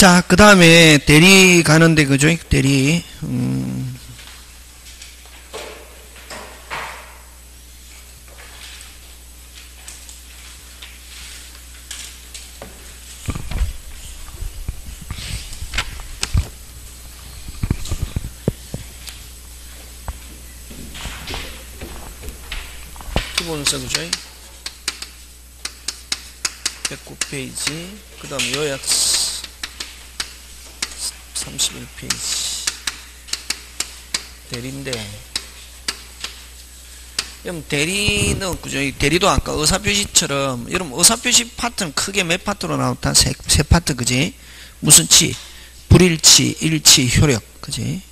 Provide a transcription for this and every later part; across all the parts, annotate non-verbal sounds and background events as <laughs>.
자, 그 다음에 대리 가는데, 그죠? 대리. 음. 기본서, 그죠? 109페이지. 그 다음 요약 31페이지. 대리인데. 여러분, 대리는, 그죠? 이 대리도 아까 의사표시처럼, 여러분, 의사표시 파트는 크게 몇 파트로 나왔다? 세, 세 파트, 그지? 무슨 치? 불일치, 일치, 효력, 그지?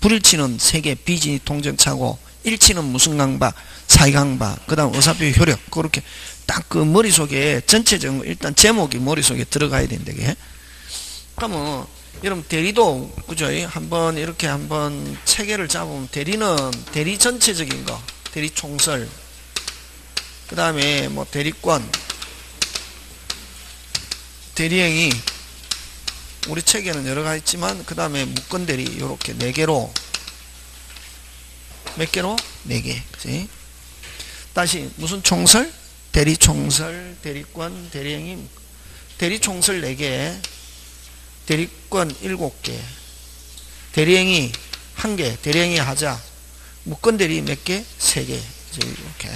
불일치는 세계 비진이 통정차고, 일치는 무슨 강박, 사이강박, 그 다음 의사표 효력, 그렇게 딱 그 머릿속에 전체적으로 일단 제목이 머릿속에 들어가야 된다, 게 그러면, 여러분, 대리도, 그죠? 한번 이렇게 한번 체계를 잡으면, 대리는 대리 전체적인 거, 대리 총설, 그 다음에 뭐 대리권, 대리행위, 우리 체계는 여러 가지 있지만, 그 다음에 묶은 대리, 요렇게 네 개로, 몇 개로? 네 개. 그지? 다시, 무슨 총설? 대리 총설, 대리권, 대리행위, 대리 총설 네 개, 대리권 일곱 개, 대리행위 한 개, 대리행위 하자. 묶은 대리 몇 개? 세 개. 이렇게.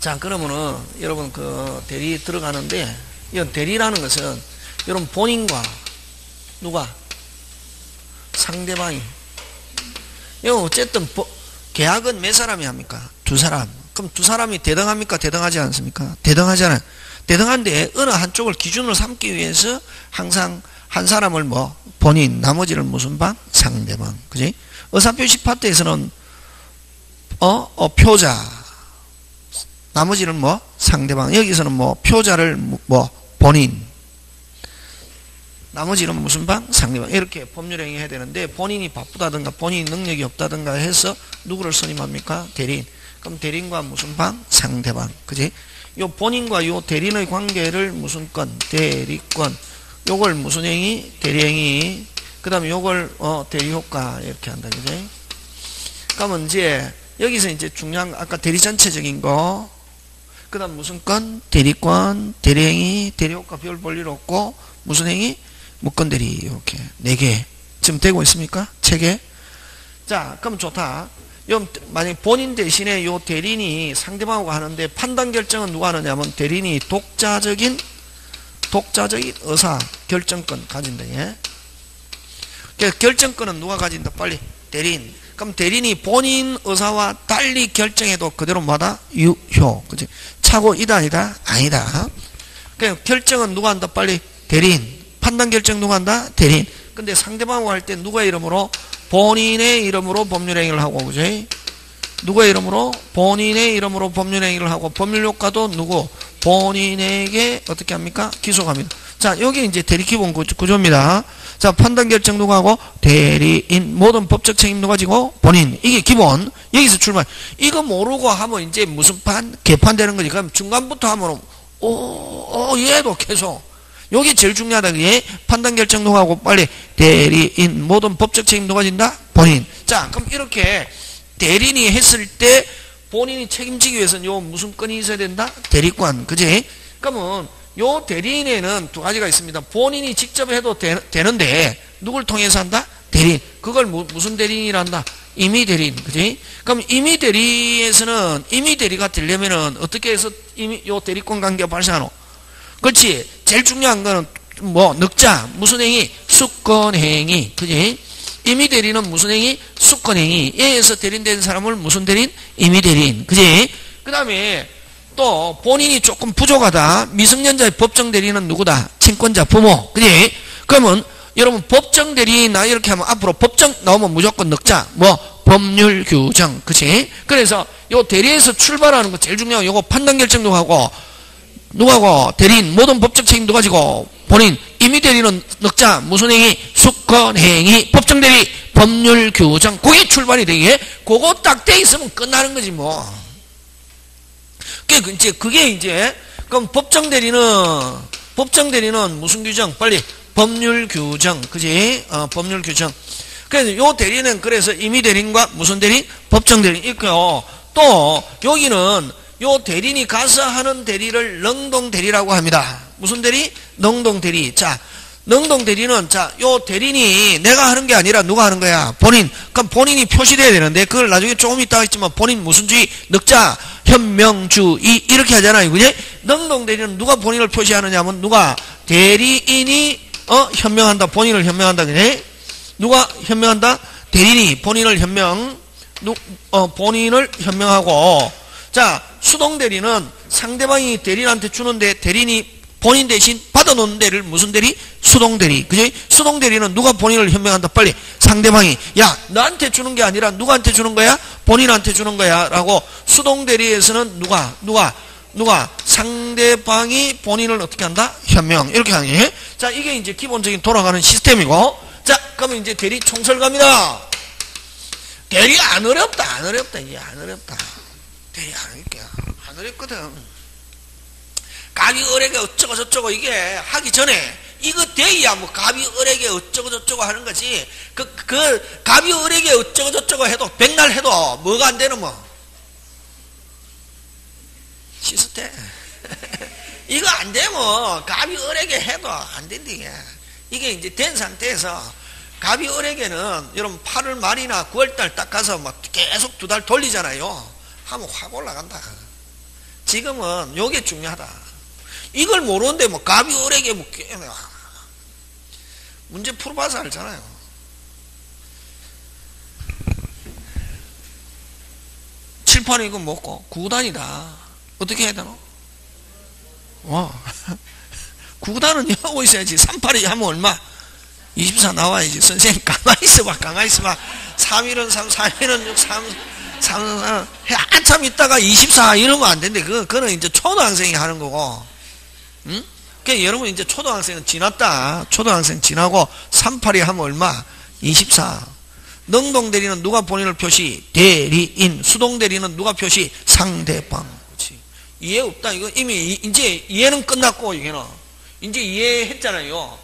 자, 그러면은, 여러분, 그, 대리 들어가는데, 이 대리라는 것은, 여러분, 본인과, 누가? 상대방이. 이거 어쨌든, 계약은 몇 사람이 합니까? 두 사람. 그럼 두 사람이 대등합니까? 대등하지 않습니까? 대등하잖아요. 대등한데, 어느 한쪽을 기준으로 삼기 위해서 항상 한 사람을 뭐, 본인, 나머지를 무슨 방? 상대방. 그지? 의사표시 파트에서는, 어, 어, 표자. 나머지는 뭐? 상대방. 여기서는 뭐, 표자를 뭐, 본인. 나머지는 무슨 방? 상대방. 이렇게 법률행위 해야 되는데, 본인이 바쁘다든가, 본인이 능력이 없다든가 해서 누구를 선임합니까? 대리인. 그럼 대리인과 무슨 방? 상대방. 그지? 요 본인과 요 대리인의 관계를 무슨 건? 대리권. 요걸 무슨 행위? 대리행위. 그 다음에 요걸, 어, 대리효과. 이렇게 한다. 그지? 그러면 이제, 여기서 이제 중요한, 아까 대리 전체적인 거. 그 다음 무슨 건? 대리권, 대리행위, 대리효과 별 볼 일 없고, 무슨 행위? 묶건 대리. 이렇게. 네 개. 지금 되고 있습니까? 체계? 자, 그럼 좋다. 요, 만약 본인 대신에 요 대리인이 상대방하고 하는데 판단 결정은 누가 하느냐면 대리인이 독자적인 독자적인 의사 결정권 가진다. 예? 그러니까 결정권은 누가 가진다? 빨리 대리인. 그럼 대리인이 본인 의사와 달리 결정해도 그대로 뭐다? 유효. 그지? 차고 이다 아니다? 아니다. 그러니까 결정은 누가 한다? 빨리 대리인. 판단 결정 누가 한다? 대리인. 근데 상대방하고 할 때 누가 이름으로 본인의 이름으로 법률행위를 하고 그지? 누구의 이름으로? 본인의 이름으로 법률행위를 하고 법률효과도 누구? 본인에게 어떻게 합니까? 기소합니다. 자 여기 이제 대리 기본 구조입니다. 자 판단 결정 누가 하고? 대리인 모든 법적 책임 누가 지고? 본인 이게 기본 여기서 출발 이거 모르고 하면 이제 무슨 판? 개판되는 거지 그럼 중간부터 하면 오, 오 얘도 계속 여기 제일 중요하다. 그게 판단 결정 누가 하고 빨리 대리인 모든 법적 책임 누가 진다? 본인. 자, 그럼 이렇게 대리인이 했을 때 본인이 책임지기 위해서는 요 무슨 건이 있어야 된다? 대리권. 그지? 그러면 요 대리인에는 두 가지가 있습니다. 본인이 직접 해도 되, 는데 누굴 통해서 한다? 대리인. 그걸 무, 무슨 대리인이란다? 임의 대리인. 그지? 그럼 임의 대리에서는 임의 대리가 되려면은 어떻게 해서 임의, 요 대리권 관계가 발생하노? 그렇지. 제일 중요한 거는 뭐 늑자 무슨 행위? 수권 행위. 그지? 임의 대리는 무슨 행위? 수권 행위. 얘에서 대리된 사람을 무슨 대리인? 임의 대리인. 그지? 그 다음에 또 본인이 조금 부족하다. 미성년자의 법정 대리는 누구다? 친권자 부모. 그지? 그러면 여러분 법정 대리나 이렇게 하면 앞으로 법정 나오면 무조건 늑자. 뭐 법률 규정. 그지? 그래서 요 대리에서 출발하는 거 제일 중요한 요거 판단 결정도 하고 누가고 대리인 모든 법적 책임도 가지고 본인 임의 대리는 넉자 무슨 행위 수권 행위 법정 대리 법률 규정 그게 출발이 되게 그거 딱 돼 있으면 끝나는 거지 뭐 그게 이제 그게 이제 그럼 법정 대리는 법정 대리는 무슨 규정? 빨리 법률 규정. 그지? 어, 법률 규정. 그래서 요 대리는 그래서 임의 대리인과 무슨 대리? 법정 대리 있고요. 또 여기는 요 대리인이 가서 하는 대리를 능동 대리라고 합니다. 무슨 대리? 능동 대리. 자, 능동 대리는 자, 요 대리인이 내가 하는 게 아니라 누가 하는 거야? 본인. 그럼 본인이 표시돼야 되는데 그걸 나중에 조금 있다 했지만 본인 무슨 주의? 늑자, 현명주의 이렇게 하잖아요. 그지? 능동 대리는 누가 본인을 표시하느냐 하면 누가 대리인이 어 현명한다. 본인을 현명한다. 그래? 누가 현명한다? 대리인이 본인을 현명 누, 어, 본인을 현명하고 자 수동 대리는 상대방이 대리인한테 주는데 대리인이 본인 대신 받아놓는 데를 무슨 대리? 수동 대리. 그지? 수동 대리는 누가 본인을 현명한다? 빨리 상대방이 야 나한테 주는 게 아니라 누구한테 주는 거야? 본인한테 주는 거야. 라고 수동 대리에서는 누가 누가 누가 상대방이 본인을 어떻게 한다? 현명 이렇게 하는 게. 자 이게 이제 기본적인 돌아가는 시스템이고 자 그러면 이제 대리 총설 갑니다. 대리 안 어렵다 안 어렵다 이게 안 어렵다. 대리 안 어렵게 안 어렵거든. 갑이 을에게 어쩌고 저쩌고 이게 하기 전에 이거 돼야 뭐 갑이 을에게 어쩌고 저쩌고 하는 거지. 그, 그 갑이 을에게 어쩌고 저쩌고 해도 백날 해도 뭐가 안 되는 뭐. 시스템. <laughs> 이거 안 되면 갑이 을에게 해도 안 된다 이게. 이제 된 상태에서 갑이 을에게는 여러분 8월 말이나 9월달 딱 가서 막 계속 두 달 돌리잖아요 하면 확 올라간다 지금은 요게 중요하다 이걸 모르는데 뭐 갑이 을에게 뭐 문제 풀어봐서 알잖아요. 칠판이 이거 먹고 구단이다. 어떻게 해야 되나? 와. <laughs> 구단은 하고 있어야지. 38이 하면 얼마? 24 나와야지. 선생님 가만히 있어봐. 가만히 있어봐. 3일은 3, 4일은 6, 3, 3, 3, 한참 있다가 24 이러면 안 된대. 그, 그거는 이제 초등학생이 하는 거고. 응? 그러니까 여러분 이제 초등학생은 지났다. 초등학생 지나고 38이 하면 얼마? 24. 능동 대리는 누가 본인을 표시? 대리인. 수동 대리는 누가 표시? 상대방. 그렇지. 이해 없다. 이거 이미 이제 이해는 끝났고 이게는 이제 이해했잖아요.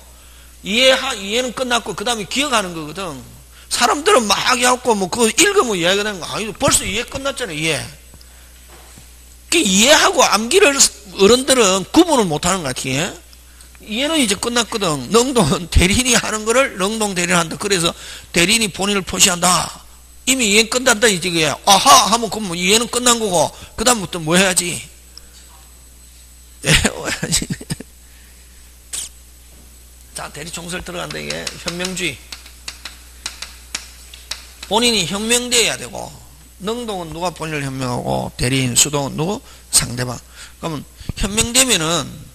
이해하 이해는 끝났고 그 다음에 기억하는 거거든. 사람들은 막 해갖고 뭐 그거 읽으면 이해가 되는 거 아니고 벌써 이해 끝났잖아요. 이해. 그 이해하고 암기를 어른들은 구분을 못하는 것 같아요. 얘는 이제 끝났거든. 능동은 <laughs> 대리인이 하는 거를 능동 대리인 한다. 그래서 대리인이 본인을 표시한다. 이미 이해 끝난다 이제 그게 아하 하면 그럼 이해는 끝난 거고 그 다음부터 뭐 해야지? 외워야지. <laughs> 자 대리 총설 들어간다 이게 현명주의. 본인이 현명돼야 되고 능동은 누가 본인을 현명하고 대리인 수동은 누구 상대방. 그러면 현명되면은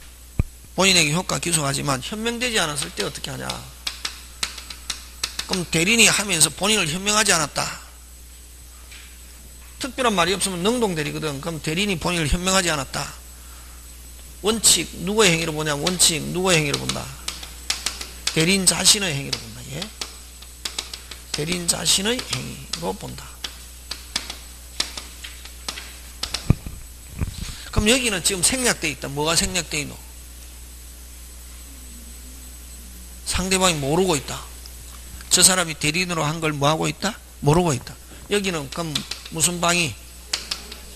본인에게 효과 기소하지만 현명되지 않았을 때 어떻게 하냐? 그럼 대리인이 하면서 본인을 현명하지 않았다. 특별한 말이 없으면 능동대리거든. 그럼 대리인이 본인을 현명하지 않았다. 원칙 누구의 행위로 보냐? 원칙 누구의 행위로 본다? 대리인 자신의 행위로 본다. 예? 대리인 자신의 행위로 본다. 그럼 여기는 지금 생략되어 있다. 뭐가 생략되어 있노? 상대방이 모르고 있다. 저 사람이 대리인으로 한 걸 뭐하고 있다? 모르고 있다. 여기는 그럼 무슨 방이?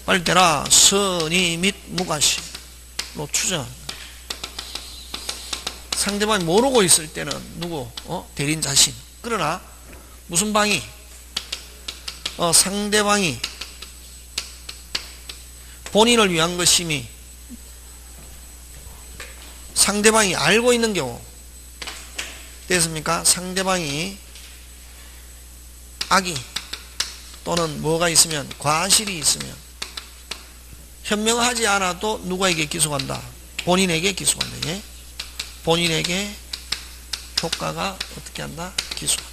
빨리 대라. 선의 및 무관심. 로 추정. 상대방이 모르고 있을 때는 누구? 어? 대리인 자신. 그러나 무슨 방이? 어, 상대방이 본인을 위한 것임이 상대방이 알고 있는 경우 됐습니까? 상대방이 악이 또는 뭐가 있으면 과실이 있으면 현명하지 않아도 누구에게 기소한다? 본인에게 기소한다. 예? 본인에게 효과가 어떻게 한다? 기소한다.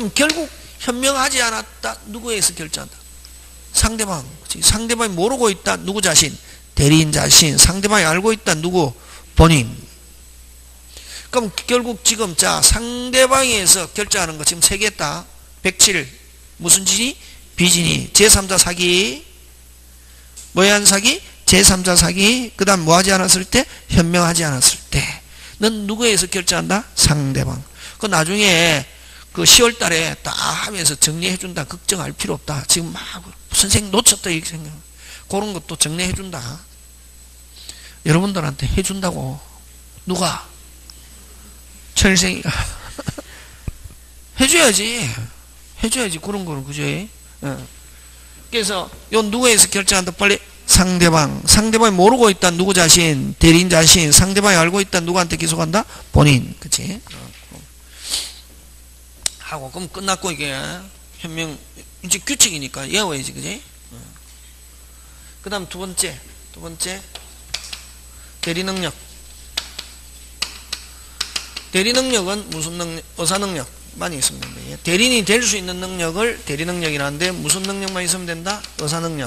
그럼 결국 현명하지 않았다. 누구에서 결정한다? 상대방. 상대방이 모르고 있다. 누구 자신? 대리인 자신. 상대방이 알고 있다. 누구? 본인. 그럼 결국 지금 자 상대방에서 결정하는 거 지금 세개 했다. 107. 무슨 짓이? 비진이. 제3자 사기. 뭐야 한 사기? 제3자 사기 그 다음 뭐 하지 않았을 때 현명하지 않았을 때는 누구에서 결정한다? 상대방 그 나중에 그 10월 달에 딱 하면서 정리해준다 걱정할 필요 없다. 지금 막 선생님 놓쳤다 이렇게 생각. 그런 것도 정리해준다. 여러분들한테 해준다고 누가? 철생이가 <laughs> 해줘야지. 해줘야지 그런 거는 그죠? 어. 그래서 요 누구에서 결정한다? 빨리 상대방. 상대방이 모르고 있다 누구 자신 대리인 자신 상대방이 알고 있다 누구한테 기소한다? 본인. 그치? 어. 하고 그럼 끝났고 이게 현명 이제 규칙이니까 외워야지 그지? 어. 그 다음 두 번째 두 번째. 대리 능력. 대리 능력은 무슨 능력 의사 능력만 있으면 됩니다. 대리인이 될 수 있는 능력을 대리 능력이라는데 무슨 능력만 있으면 된다? 의사 능력.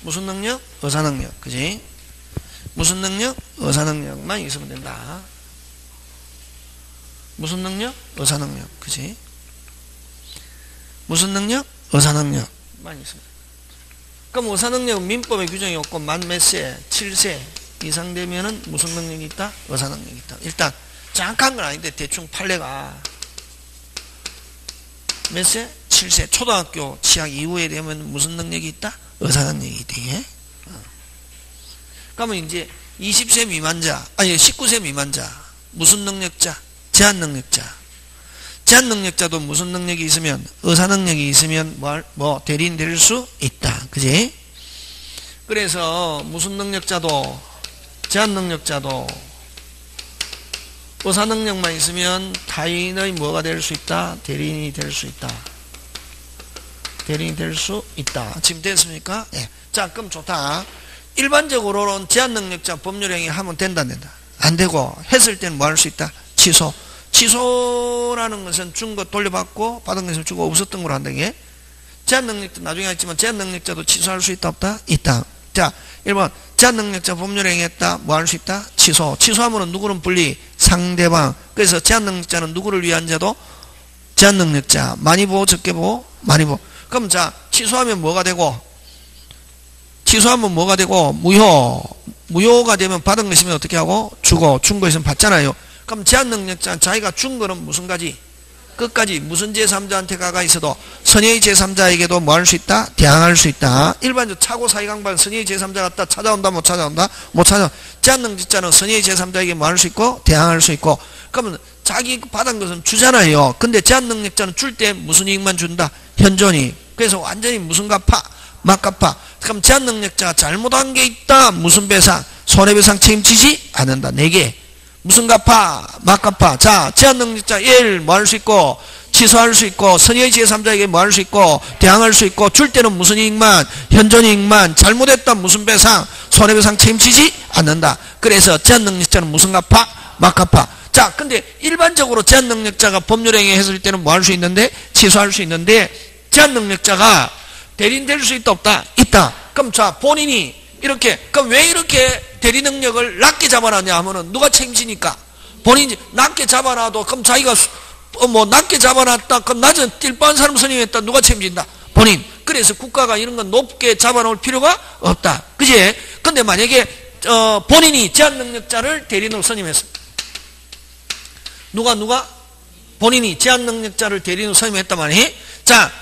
무슨 능력? 의사 능력. 그지? 무슨 능력? 의사 능력만 있으면 된다. 무슨 능력? 의사 능력. 그지 무슨 능력? 의사 능력만 있습니다. 그럼 의사 능력은 민법에 규정이 없고 만 몇 세, 7세 이상 되면은 무슨 능력이 있다? 의사 능력이 있다. 일단 정확한 건 아닌데 대충 판례가 몇 세? 7세 초등학교 취학 이후에 되면 무슨 능력이 있다? 의사 능력이 돼. 어. 그러면 이제 20세 미만자, 아니 19세 미만자, 무슨 능력자? 제한 능력자. 제한 능력자도 무슨 능력이 있으면 의사 능력이 있으면 뭐, 뭐 대리인 될 수 있다. 그지? 그래서 무슨 능력자도 제한 능력자도 의사 능력만 있으면 타인의 뭐가 될 수 있다? 대리인이 될 수 있다. 대리인이 될 수 있다. 지금 됐습니까? 예. 자, 그럼 좋다. 일반적으로는 제한 능력자 법률 행위 하면 된다, 된다. 안 되고 했을 때는 뭐 할 수 있다? 취소. 취소라는 것은 준 것 돌려받고 받은 것을 주고 없었던 걸로 한다는 게 제한 능력자 나중에 했지만 제한 능력자도 취소할 수 있다 없다? 있다. 자 1번 제한 능력자 법률 행했다 뭐 할 수 있다? 취소. 취소하면 누구는 분리? 상대방. 그래서 제한 능력자는 누구를 위한 자도? 제한 능력자. 많이 보고 적게 보고 많이 보고. 그럼 자 취소하면 뭐가 되고 취소하면 뭐가 되고 무효. 무효가 되면 받은 것이면 어떻게 하고? 주고 준 것이면 받잖아요. 그럼 제한 능력자 자기가 준 거는 무슨 가지? 끝까지 무슨 제3자한테 가가 있어도 선의의 제3자에게도 뭐 할 수 있다? 대항할 수 있다. 일반적 차고 사이강반 선의의 제3자 갔다 찾아온다 못 찾아온다? 못 찾아. 제한 능력자는 선의의 제3자에게 뭐 할 수 있고 대항할 수 있고 그러면 자기 받은 것은 주잖아요. 근데 제한 능력자는 줄 때 무슨 이익만 준다? 현존이. 그래서 완전히 무슨 갚아? 막 갚아. 그럼 제한 능력자가 잘못한 게 있다. 무슨 배상? 손해배상 책임지지 않는다. 네 개. 무슨 갚아? 막 갚아. 자, 제한 능력자 1, 뭐 할 수 있고, 취소할 수 있고, 선의의 제3자에게 뭐 할 수 있고, 대항할 수 있고, 줄 때는 무슨 이익만, 현존 이익만, 잘못했다 무슨 배상, 손해배상 책임지지 않는다. 그래서 제한 능력자는 무슨 갚아? 막 갚아. 자, 근데 일반적으로 제한 능력자가 법률행위 했을 때는 뭐 할 수 있는데, 취소할 수 있는데, 제한 능력자가 대리인 될 수 있다 없다? 있다. 그럼 자, 본인이 이렇게, 그럼 왜 이렇게 대리 능력을 낮게 잡아놨냐 하면은 누가 책임지니까. 본인이 낮게 잡아놔도 그럼 자기가 어, 뭐 낮게 잡아놨다 그럼 낮은 띨뻔한 사람 선임했다 누가 책임진다? 본인. 그래서 국가가 이런 건 높게 잡아놓을 필요가 없다. 그지 근데 만약에 어, 본인이 제한 능력자를 대리인으로 선임했어. 누가 누가? 본인이 제한 능력자를 대리인으로 선임했단 말이니 자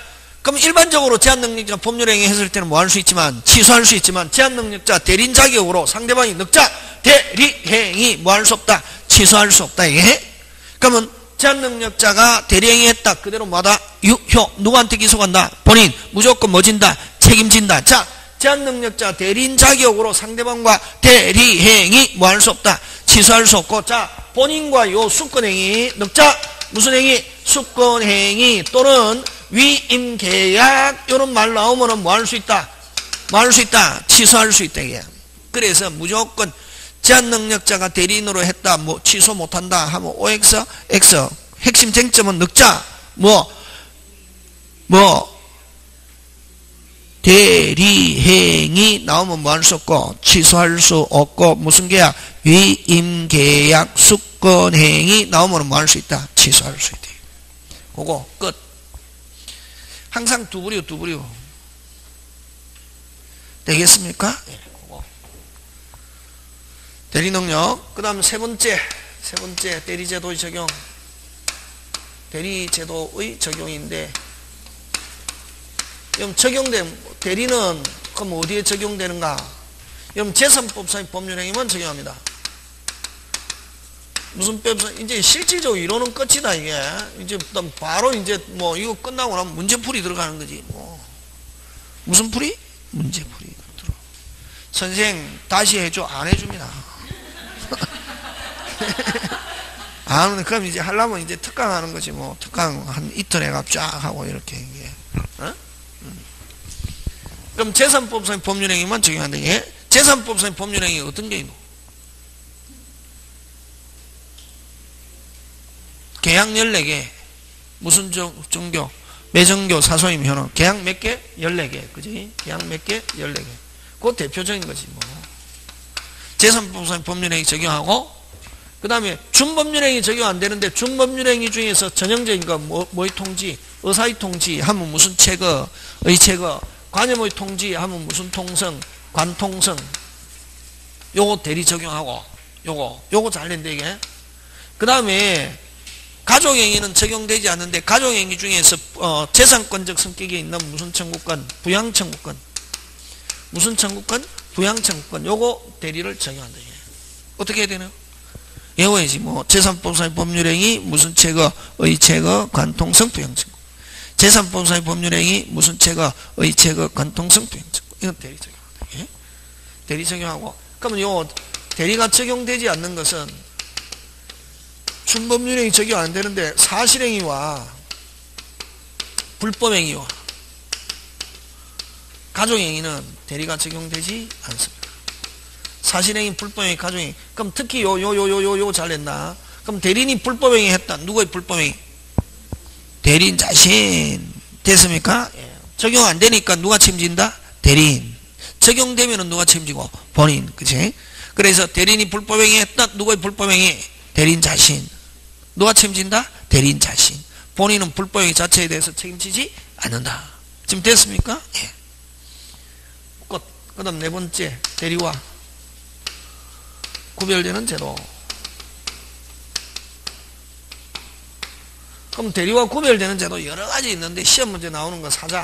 그럼 일반적으로 제한능력자 법률행위 했을 때는 뭐 할 수 있지만 취소할 수 있지만 제한능력자 대리인 자격으로 상대방이 늑자 대리행위 뭐 할 수 없다 취소할 수 없다 이게 그러면 제한능력자가 대리행위 했다 그대로 뭐다? 유효 누구한테 기소간다? 본인 무조건 뭐진다? 책임진다. 자 제한능력자 대리인 자격으로 상대방과 대리행위 뭐 할 수 없다 취소할 수 없고 자 본인과 요 수권행위 늑자 무슨 행위? 수권행위 또는 위임계약 이런 말 나오면 뭐 할 수 있다? 뭐 할 수 있다? 취소할 수 있다 이게. 그래서 무조건 제한 능력자가 대리인으로 했다 뭐 취소 못한다 하면 OX X 핵심 쟁점은 늑자 뭐뭐 뭐 대리행위 나오면 뭐 할 수 없고 취소할 수 없고 무슨 계약 위임계약 수권행위 나오면 뭐 할 수 있다 취소할 수 있다 그거 끝 항상 두부리요 두부리요 되겠습니까? 예. 대리 능력. 그 다음 세 번째, 세 번째 대리제도의 적용. 대리제도의 적용인데, 그럼 적용된, 대리는 그럼 어디에 적용되는가? 그럼 재산법상의 법률 행위만 적용합니다. 무슨 법상, 이제 실질적으로 이론은 끝이다, 이게. 이제 바로 이제 뭐 이거 끝나고 나면 문제풀이 들어가는 거지, 뭐. 무슨 풀이? 문제풀이. 들어. 선생, 다시 해줘. 안 해줍니다. <laughs> 아, 그럼 이제 하려면 이제 특강 하는 거지, 뭐. 특강 한 이틀 해가 쫙 하고 이렇게, 이게. 어? 음. 그럼 재산법상의 법률행위만 적용한다. 예? 재산법상의 법률행위 어떤 게 있노? 계약 14개. 무슨 종교? 매정교, 사소임, 현황. 계약 몇 개? 14개. 그지? 계약 몇 개? 14개. 그거 대표적인 거지, 뭐. 재산법상의 법률행위 적용하고, 그 다음에 준법률행위 적용 안 되는데 준법률행위 중에서 전형적인 거 뭐, 뭐의 통지, 의사의 통지 하면 무슨 체거, 의 체거, 관여의 통지 하면 무슨 통성, 관통성. 요거 대리 적용하고 요거 요거 잘 낸다 이게. 그 다음에 가족행위는 적용되지 않는데 가족행위 중에서 어, 재산권적 성격이 있는 무슨 청구권, 부양청구권. 무슨 청구권? 부양청구권. 요거 대리를 적용한다. 어떻게 해야 되나요? 외워야지 뭐 재산법상의 법률행위 무슨 체거 의 체거 관통성 부양청구 재산법상의 법률행위 무슨 체거 의 체거 관통성 부양청구 이건 대리 적용한다 예? 대리 적용하고 그러면 요 대리가 적용되지 않는 것은 준법률행위 적용 안 되는데 사실행위와 불법행위와 가족행위는 대리가 적용되지 않습니다. 사실행위, 불법행위, 가족행위. 그럼 특히 요, 요, 요, 요, 요, 요 잘냈나? 그럼 대리인이 불법행위 했다. 누구의 불법행위? 대리인 자신. 됐습니까? 예. 적용 안 되니까 누가 책임진다? 대리인. 적용되면 누가 책임지고? 본인. 그치? 그래서 대리인이 불법행위 했다. 누구의 불법행위? 대리인 자신. 누가 책임진다? 대리인 자신. 본인은 불법 행위 자체에 대해서 책임지지 않는다. 지금 됐습니까? 예. 끝. 그 다음 네 번째. 대리와 구별되는 제도. 그럼 대리와 구별되는 제도 여러 가지 있는데 시험 문제 나오는 거 사자.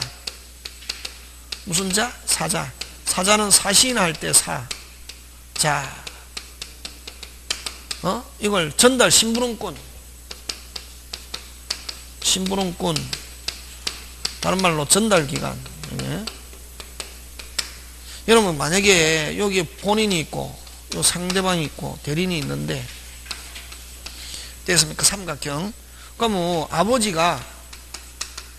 무슨 자? 사자. 사자는 사시인할 때 사. 자. 어? 이걸 전달 신부름꾼. 신부름꾼. 다른 말로 전달기관. 예? 여러분 만약에 여기 본인이 있고 요 상대방이 있고 대리인이 있는데 됐습니까? 삼각형. 그러면 뭐 아버지가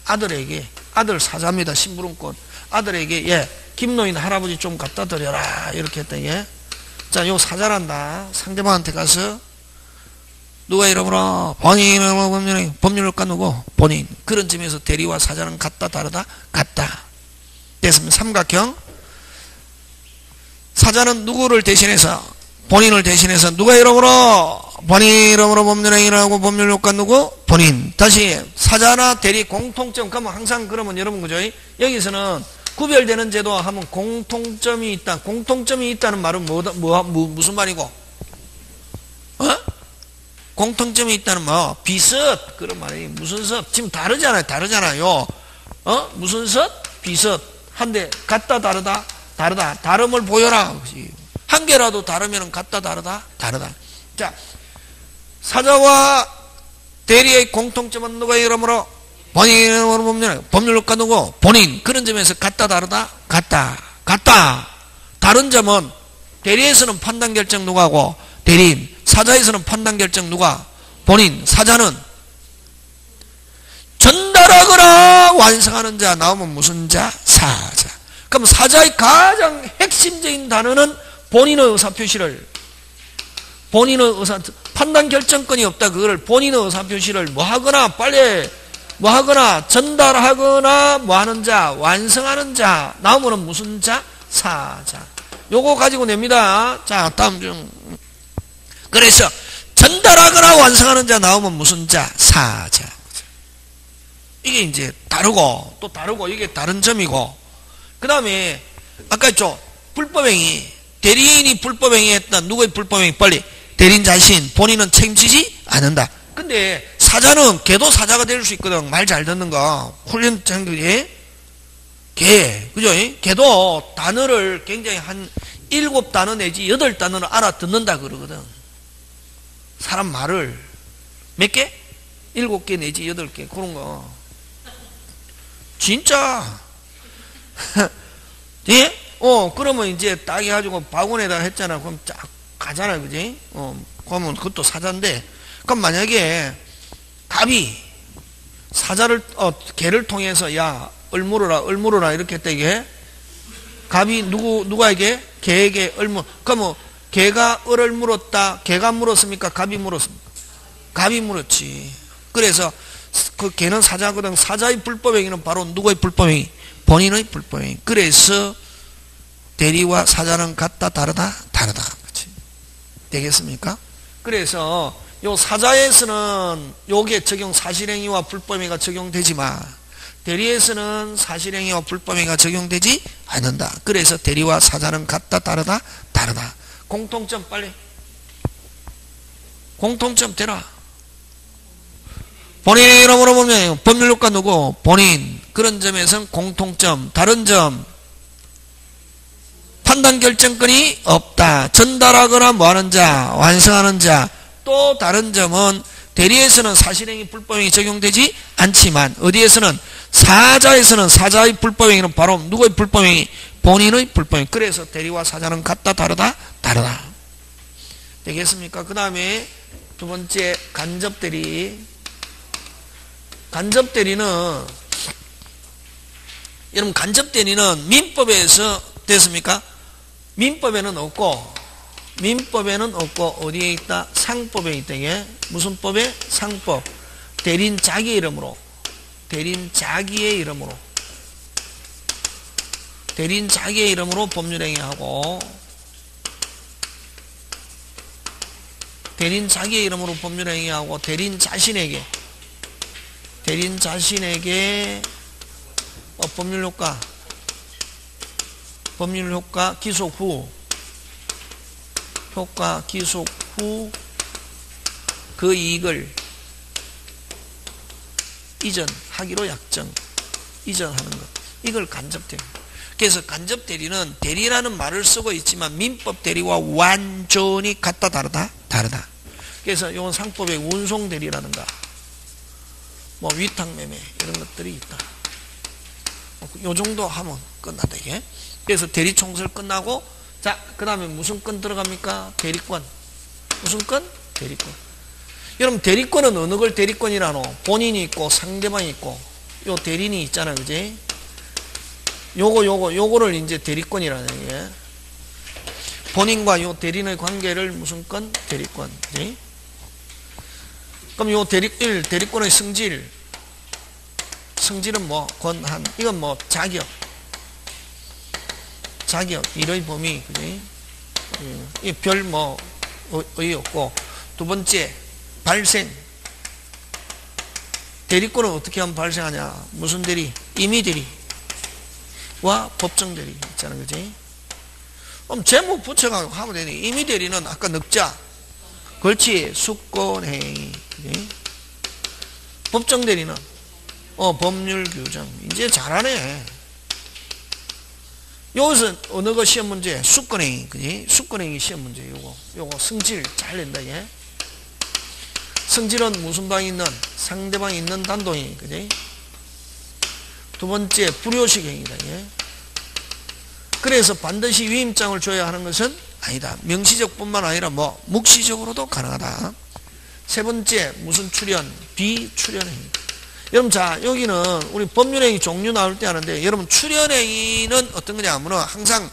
아들에게 아들 사자입니다. 심부름꾼. 아들에게 예 김노인 할아버지 좀 갖다 드려라 이렇게 했더니 예. 자요 사자란다. 상대방한테 가서 누가 이름으로 본인 이름으로 법률, 법률을까 누구? 본인. 그런 점에서 대리와 사자는 같다 다르다? 같다. 됐습니다. 삼각형. 사자는 누구를 대신해서 본인을 대신해서 누가 이름으로 본인 이름으로 법률행위를 하고 법률효과 누구? 본인. 다시 사자나 대리 공통점 그러면 항상 그러면 여러분 그죠? 여기서는 구별되는 제도 하면 공통점이 있다. 공통점이 있다는 말은 뭐, 뭐, 뭐 무슨 말이고? 어? 공통점이 있다는 뭐 비슷 그런 말이 무슨 섭 지금 다르잖아요. 다르잖아요. 어? 무슨 섭? 비슷. 한데 같다 다르다 다르다. 다름을 보여라. 한 개라도 다르면 같다 다르다 다르다. 자 사자와 대리의 공통점은 누가 이름으로 본인으로 법률 법률가 누구 본인 그런 점에서 같다 다르다 같다 같다 다른 점은 대리에서는 판단 결정 누가 하고 대리인 사자에서는 판단 결정 누가? 본인 사자는. 전달하거나 완성하는 자 나오면 무슨 자? 사자. 그럼 사자의 가장 핵심적인 단어는 본인의 의사표시를. 본인의 의사 판단 결정권이 없다. 그거를 본인의 의사표시를 뭐 하거나 빨리 뭐 하거나 전달하거나 뭐 하는 자 완성하는 자 나오면은 무슨 자? 사자. 요거 가지고 냅니다. 자 다음 중 그래서 전달하거나 완성하는 자 나오면 무슨 자 사자 이게 이제 다르고 또 다르고 이게 다른 점이고 그 다음에 아까 했죠 불법행위 대리인이 불법행위 했다. 누구의 불법행위? 빨리. 대리인 자신, 본인은 책임지지 않는다. 근데 사자는 개도 사자가 될 수 있거든. 말 잘 듣는 거. 훈련 장들이 개, 그죠? 개도 단어를 굉장히 한 일곱 단어 내지 여덟 단어를 알아듣는다 그러거든. 사람 말을 몇 개? 일곱 개 내지 여덟 개 그런 거. 진짜. <laughs> 예? 어, 그러면 이제 딱 해가지고 바구니에다 했잖아. 그럼 쫙 가잖아. 그지? 어, 그러면 그것도 사자인데. 그럼 만약에 갑이 사자를, 어, 개를 통해서 야, 얼물어라, 얼물어라 이렇게 했다 이게. 갑이 누구, 누구에게? 개에게 얼물. 그러면 개가 얼을 물었다. 개가 물었습니까? 갑이 물었습니까? 갑이 물었지. 그래서 그 개는 사자거든. 사자의 불법행위는 바로 누구의 불법행위? 본인의 불법행위. 그래서 대리와 사자는 같다 다르다 다르다. 그렇지? 되겠습니까? 그래서 요 사자에서는 요게 적용 사실행위와 불법행위가 적용되지만 대리에서는 사실행위와 불법행위가 적용되지 않는다. 그래서 대리와 사자는 같다 다르다 다르다. 공통점 빨리. 공통점 되라. 본인의 이름으로 보면 법률효과 누구? 본인. 그런 점에서는 공통점. 다른 점. 판단 결정권이 없다. 전달하거나 뭐하는 자, 완성하는 자. 또 다른 점은 대리에서는 사실행위 불법행위 적용되지 않지만 어디에서는 사자에서는 사자의 불법행위는 바로 누구의 불법행위? 본인의 불법행위. 그래서 대리와 사자는 같다 다르다 다르다. 되겠습니까? 그 다음에 두 번째 간접 대리. 간접 대리는 여러분 간접 대리는 민법에서 됐습니까? 민법에는 없고 민법에는 없고 어디에 있다? 상법에 있다. 이게 무슨 법에? 상법. 대린 자기 이름으로 대린 자기의 이름으로 대린 자기의 이름으로 법률 행위하고 대린 자기의 이름으로 법률 행위하고 대린 자신에게 대린 자신에게 어, 법률 효과 법률 효과 기속 후 효과 기속 후그 이익을 이전하기로 약정 이전하는 것. 이걸 간접 대리 그래서 간접 대리는 대리라는 말을 쓰고 있지만 민법 대리와 완전히 같다 다르다? 다르다. 그래서 이건 상법의 운송 대리라든가 뭐 위탁 매매 이런 것들이 있다. 요 정도 하면 끝났다 이게. 그래서 대리 총설 끝나고 자 그 다음에 무슨 건 들어갑니까? 대리권. 무슨 건? 대리권. 여러분 대리권은 어느 걸 대리권이라노? 본인이 있고 상대방이 있고 요 대리인이 있잖아 그지? 요거 요거 요거를 이제 대리권이라는 게 본인과 요 대리인의 관계를 무슨 건? 대리권 그지? 그럼 요 대리, 1. 대리권의 성질 성질은 뭐 권한 이건 뭐 자격 자격 일의 범위 그지? 예, 별뭐 의의 없고 두 번째 발생 대리권은 어떻게 하면 발생하냐 무슨 대리? 임의 대리 와 법정 대리 있잖아 그지? 그럼 제목 붙여가지고 하면 되니 임의 대리는 아까 넉자 그렇지 수권행위 그지? 법정 대리는 어 법률 규정 이제 잘하네 여기서 어느 거 시험 문제 수권행위 그지? 수권행위 시험 문제 요거 요거 성질 잘 낸다 얘 성질은 무슨 방이 있는? 상대방이 있는 단동이, 그지? 두 번째, 불효식 행위다, 예? 그래서 반드시 위임장을 줘야 하는 것은 아니다. 명시적 뿐만 아니라 뭐, 묵시적으로도 가능하다. 세 번째, 무슨 출연? 비출연 행위. 여러분, 자, 여기는 우리 법률행위 종류 나올 때 하는데, 여러분, 출연행위는 어떤 거냐 하면 항상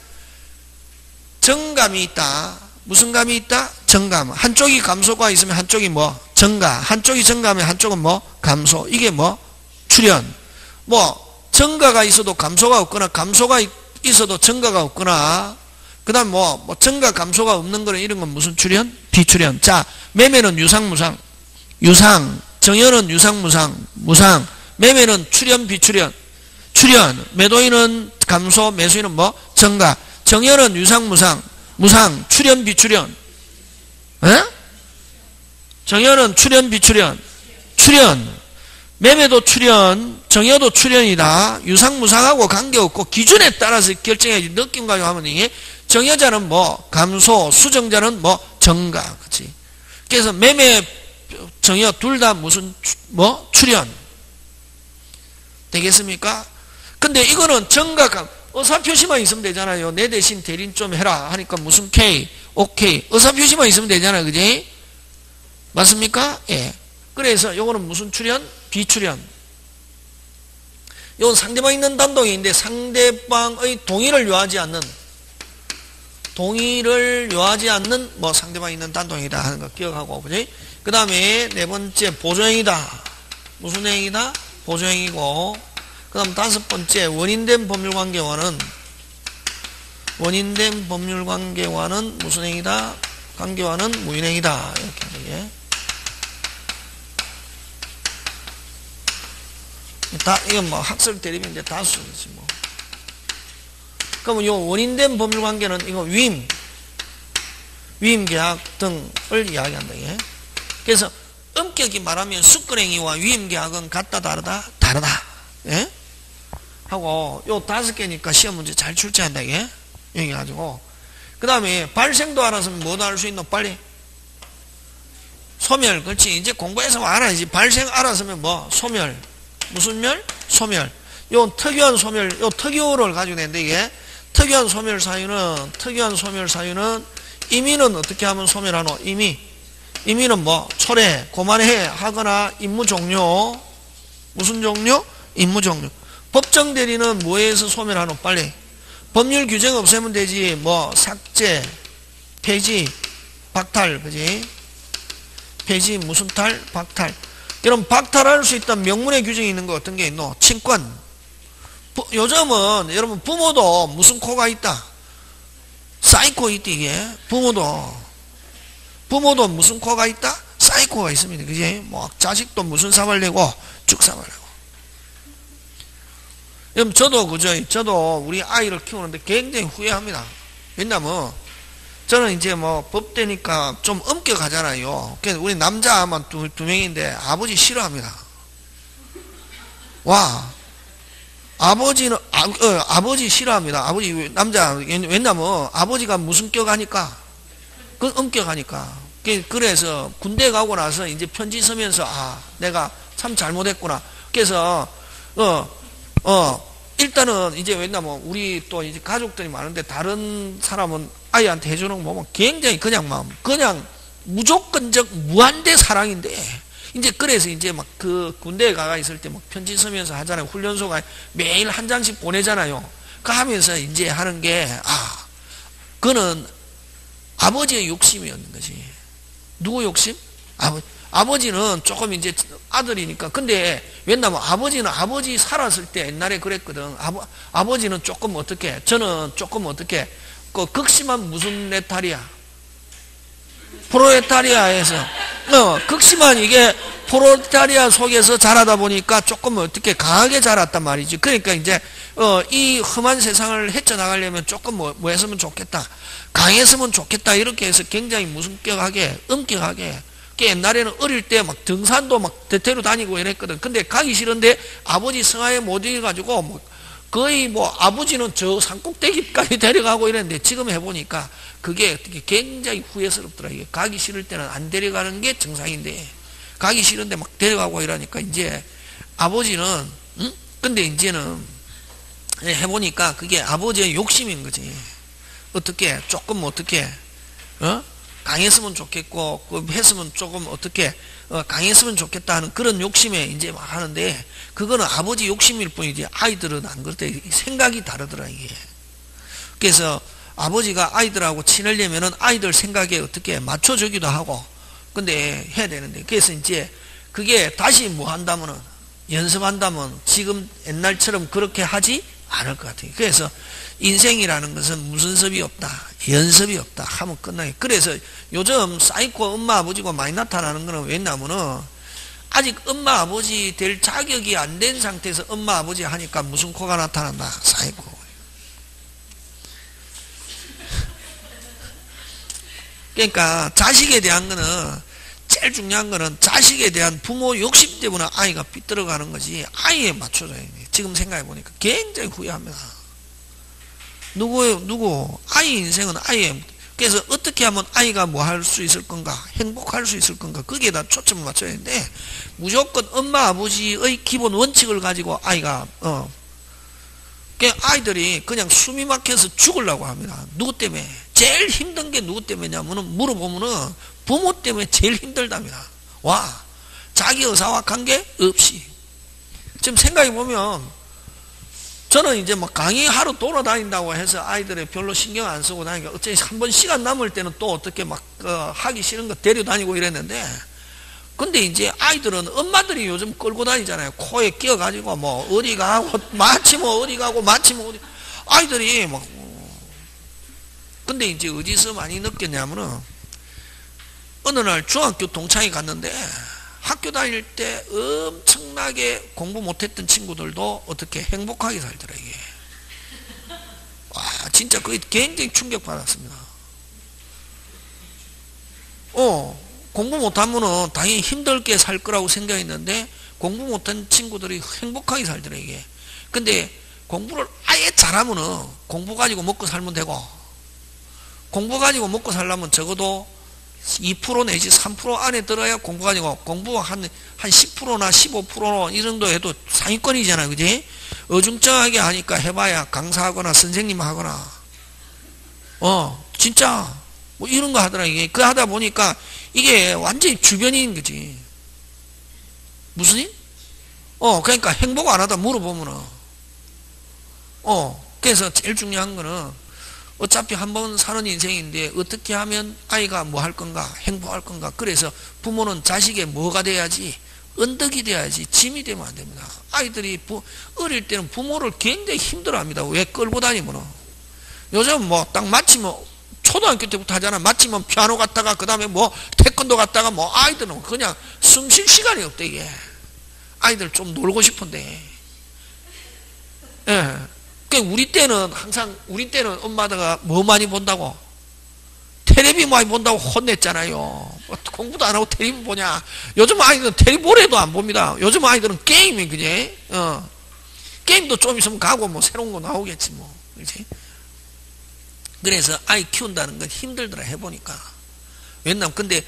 정감이 있다. 무슨 감이 있다? 정감. 한쪽이 감소가 있으면 한쪽이 뭐? 정가. 한쪽이 정가면 한쪽은 뭐? 감소. 이게 뭐? 출현. 뭐, 정가가 있어도 감소가 없거나, 감소가 있어도 정가가 없거나, 그 다음 뭐, 뭐, 정가 감소가 없는 거는 이런 건 무슨 출현? 비출현. 자, 매매는 유상, 무상. 유상. 정연은 유상, 무상. 무상. 매매는 출현, 비출현. 출현. 매도인은 감소, 매수인은 뭐? 정가. 정연은 유상, 무상. 무상, 출연, 비출연. 에? 정연은 출연, 비출연. 출연. 매매도 출연, 정여도 출연이다. 유상, 무상하고 관계없고 기준에 따라서 결정해야지. 느낌 가지고 하면 이게 정여자는 뭐 감소, 수정자는 뭐 정가. 그치? 그래서 매매, 정여 둘 다 무슨 뭐 출연. 되겠습니까? 근데 이거는 정각, 의사표시만 있으면 되잖아요. 내 대신 대리인 좀 해라. 하니까 무슨 K, 오케이. 의사표시만 있으면 되잖아요. 그지? 맞습니까? 예. 그래서 요거는 무슨 출연? 비출연. 이건 상대방 있는 단독인데 상대방의 동의를 요하지 않는 동의를 요하지 않는 뭐 상대방 있는 단독이다 하는 거 기억하고 그지? 그 다음에 네 번째 보조행위다. 무슨 행위다? 보조행위고 그 다음 다섯 번째 원인된 법률관계와는 원인된 법률관계와는 무슨 행위다? 관계와는 무인행위다. 이렇게 하 다, 이건 뭐 학설 대립인데 다수지 뭐. 그러면 요 원인된 법률 관계는 이거 위임, 위임 계약 등을 이야기한다. 예? 그래서 엄격히 말하면 수권행위와 위임 계약은 같다 다르다 다르다. 예? 하고 요 다섯 개니까 시험 문제 잘 출제한다. 예? 여기 가지고 그 다음에 발생도 알았으면 뭐도 알 수 있노 빨리 소멸 그렇지 이제 공부해서 알아야지 발생 알았으면 뭐 소멸 무슨 멸? 소멸. 요 특유한 소멸, 요 특유를 가지고 있는데 이게 특유한 소멸 사유는 특유한 소멸 사유는 임의는 어떻게 하면 소멸하노? 임의. 임의는 뭐 철회, 고만해 하거나 임무 종료. 무슨 종료? 임무 종료. 법정 대리는 뭐에서 소멸하노? 빨리. 법률 규정 없애면 되지. 뭐 삭제, 폐지, 박탈, 그지? 폐지, 무슨 탈? 박탈. 여러분 박탈할 수 있다는 명문의 규정이 있는 거 어떤 게 있노? 친권. 부, 요즘은 여러분 부모도 무슨 코가 있다. 사이코 있다 이게. 부모도 부모도 무슨 코가 있다? 사이코가 있습니다. 그지? 뭐 자식도 무슨 사발 내고 쭉 사발 내고. 여러분 저도 그죠? 저도 우리 아이를 키우는데 굉장히 후회합니다. 왜냐면 저는 이제 뭐 법대니까 좀 엄격하잖아요. 그래서 우리 남자만 두, 두 명인데 아버지 싫어합니다. 와, 아버지는 아, 어, 버지 싫어합니다. 아버지 남자 왜냐면 아버지가 무슨 격하니까 그 엄격하니까. 그래서 군대 가고 나서 이제 편지 쓰면서 아 내가 참 잘못했구나. 그래서 어어 어, 일단은 이제 왜냐면 우리 또 이제 가족들이 많은데 다른 사람은 아이한테 해주는 거 보면 굉장히 그냥 마음, 그냥 무조건적 무한대 사랑인데, 이제 그래서 이제 막 그 군대에 가가 있을 때 막 편지 쓰면서 하잖아요. 훈련소가 매일 한 장씩 보내잖아요. 그 하면서 이제 하는 게, 아, 그는 아버지의 욕심이었는 거지. 누구 욕심? 아버, 아버지는 조금 이제 아들이니까. 근데 왜냐면 아버지는 아버지 살았을 때 옛날에 그랬거든. 아버, 아버지는 조금 어떻게, 저는 조금 어떻게, 그 극심한 무슨 레탈이야? 프로레타리아에서 어, 극심한 이게 프로레타리아 속에서 자라다 보니까 조금 어떻게 강하게 자랐단 말이지. 그러니까 이제 어, 이 험한 세상을 헤쳐나가려면 조금 뭐, 뭐 했으면 좋겠다. 강했으면 좋겠다. 이렇게 해서 굉장히 무슨격하게 엄격하게 옛날에는 어릴 때 막 등산도 막 대테로 다니고 이랬거든. 근데 가기 싫은데 아버지 성화에 못 이겨가지고 뭐 거의 뭐 아버지는 저 산꼭대기까지 데려가고 이랬는데 지금 해보니까 그게 굉장히 후회스럽더라. 이게 가기 싫을 때는 안 데려가는 게 정상인데 가기 싫은데 막 데려가고 이러니까 이제 아버지는 응? 근데 이제는 해보니까 그게 아버지의 욕심인 거지. 어떻게 조금 어떻게 어? 강했으면 좋겠고 그 했으면 조금 어떻게 어, 강했으면 좋겠다 하는 그런 욕심에 이제 막 하는데 그거는 아버지 욕심일 뿐이지 아이들은 안 그럴 때 생각이 다르더라 이게. 그래서 아버지가 아이들하고 친하려면은 아이들 생각에 어떻게 맞춰주기도 하고 근데 해야 되는데 그래서 이제 그게 다시 뭐 한다면은 연습한다면 지금 옛날처럼 그렇게 하지 않을 것 같아요. 그래서 인생이라는 것은 무슨 섭이 없다. 연습이 없다. 하면 끝나요. 그래서 요즘 사이코 엄마 아버지가 많이 나타나는 거는 왜냐면은 아직 엄마 아버지 될 자격이 안 된 상태에서 엄마 아버지 하니까 무슨 코가 나타난다. 사이코. <laughs> 그러니까 자식에 대한 거는 제일 중요한 거는 자식에 대한 부모 욕심 때문에 아이가 삐뚤어가는 거지 아이에 맞춰줘야 돼. 지금 생각해 보니까 굉장히 후회합니다. 누구 누구 아이 인생은 아이에 그래서 어떻게 하면 아이가 뭐 할 수 있을 건가 행복할 수 있을 건가 거기에 다 초점을 맞춰야 되는데 무조건 엄마 아버지의 기본 원칙을 가지고 아이가 어 아이들이 그냥 숨이 막혀서 죽으려고 합니다. 누구 때문에? 제일 힘든 게 누구 때문이냐면 물어보면은 부모 때문에 제일 힘들답니다. 와, 자기 의사와 관계 없이. 지금 생각해 보면 저는 이제 뭐 강의 하루 돌아다닌다고 해서 아이들이 별로 신경 안 쓰고 다니까 어차피 한번 시간 남을 때는 또 어떻게 막 어, 하기 싫은 거 데려다니고 이랬는데 근데 이제 아이들은 엄마들이 요즘 끌고 다니잖아요. 코에 끼어가지고 뭐 어디 가고 마치 뭐 어디 가고 마치 뭐 어디 아이들이 막 근데 이제 어디서 많이 느꼈냐면은 어느 날 중학교 동창회 갔는데 학교 다닐 때 엄청나게 공부 못했던 친구들도 어떻게 행복하게 살더라 이게 와 진짜 그게 굉장히 충격받았습니다 어 공부 못하면은 당연히 힘들게 살 거라고 생각했는데 공부 못한 친구들이 행복하게 살더라 이게. 근데 공부를 아예 잘하면은 공부 가지고 먹고 살면 되고 공부 가지고 먹고 살려면 적어도 2% 내지 3% 안에 들어야 공부 가지고 공부 한, 한 10%나 15%이 정도 해도 상위권이잖아. 그지? 어중쩡하게 하니까 해봐야 강사하거나 선생님 하거나. 어, 진짜. 뭐 이런 거 하더라. 이게. 그 하다 보니까 이게 완전히 주변인 거지. 무슨 일? 어, 그러니까 행복 안 하다 물어보면은, 어, 그래서 제일 중요한 거는 어차피 한 번 사는 인생인데 어떻게 하면 아이가 뭐 할 건가, 행복할 건가. 그래서 부모는 자식의 뭐가 돼야지, 언덕이 돼야지, 짐이 되면 안 됩니다. 아이들이 부, 어릴 때는 부모를 굉장히 힘들어 합니다. 왜 끌고 다니면은. 요즘 뭐 딱 마치면 뭐 초등학교 때부터 하잖아. 마치면 피아노 갔다가 그 다음에 뭐 태권도 갔다가 뭐 아이들은 그냥 숨 쉴 시간이 없대 이게. 아이들 좀 놀고 싶은데. 예. 그 우리 때는 항상 우리 때는 엄마가 뭐 많이 본다고 테레비 많이 본다고 혼냈잖아요. 뭐 공부도 안 하고 테레비 보냐. 요즘 아이들은 테레비 보래도 안 봅니다. 요즘 아이들은 게임이 그지? 어. 게임도 좀 있으면 가고 뭐 새로운 거 나오겠지 뭐. 그지? 그래서 아이 키운다는 건 힘들더라 해보니까. 왜냐면 근데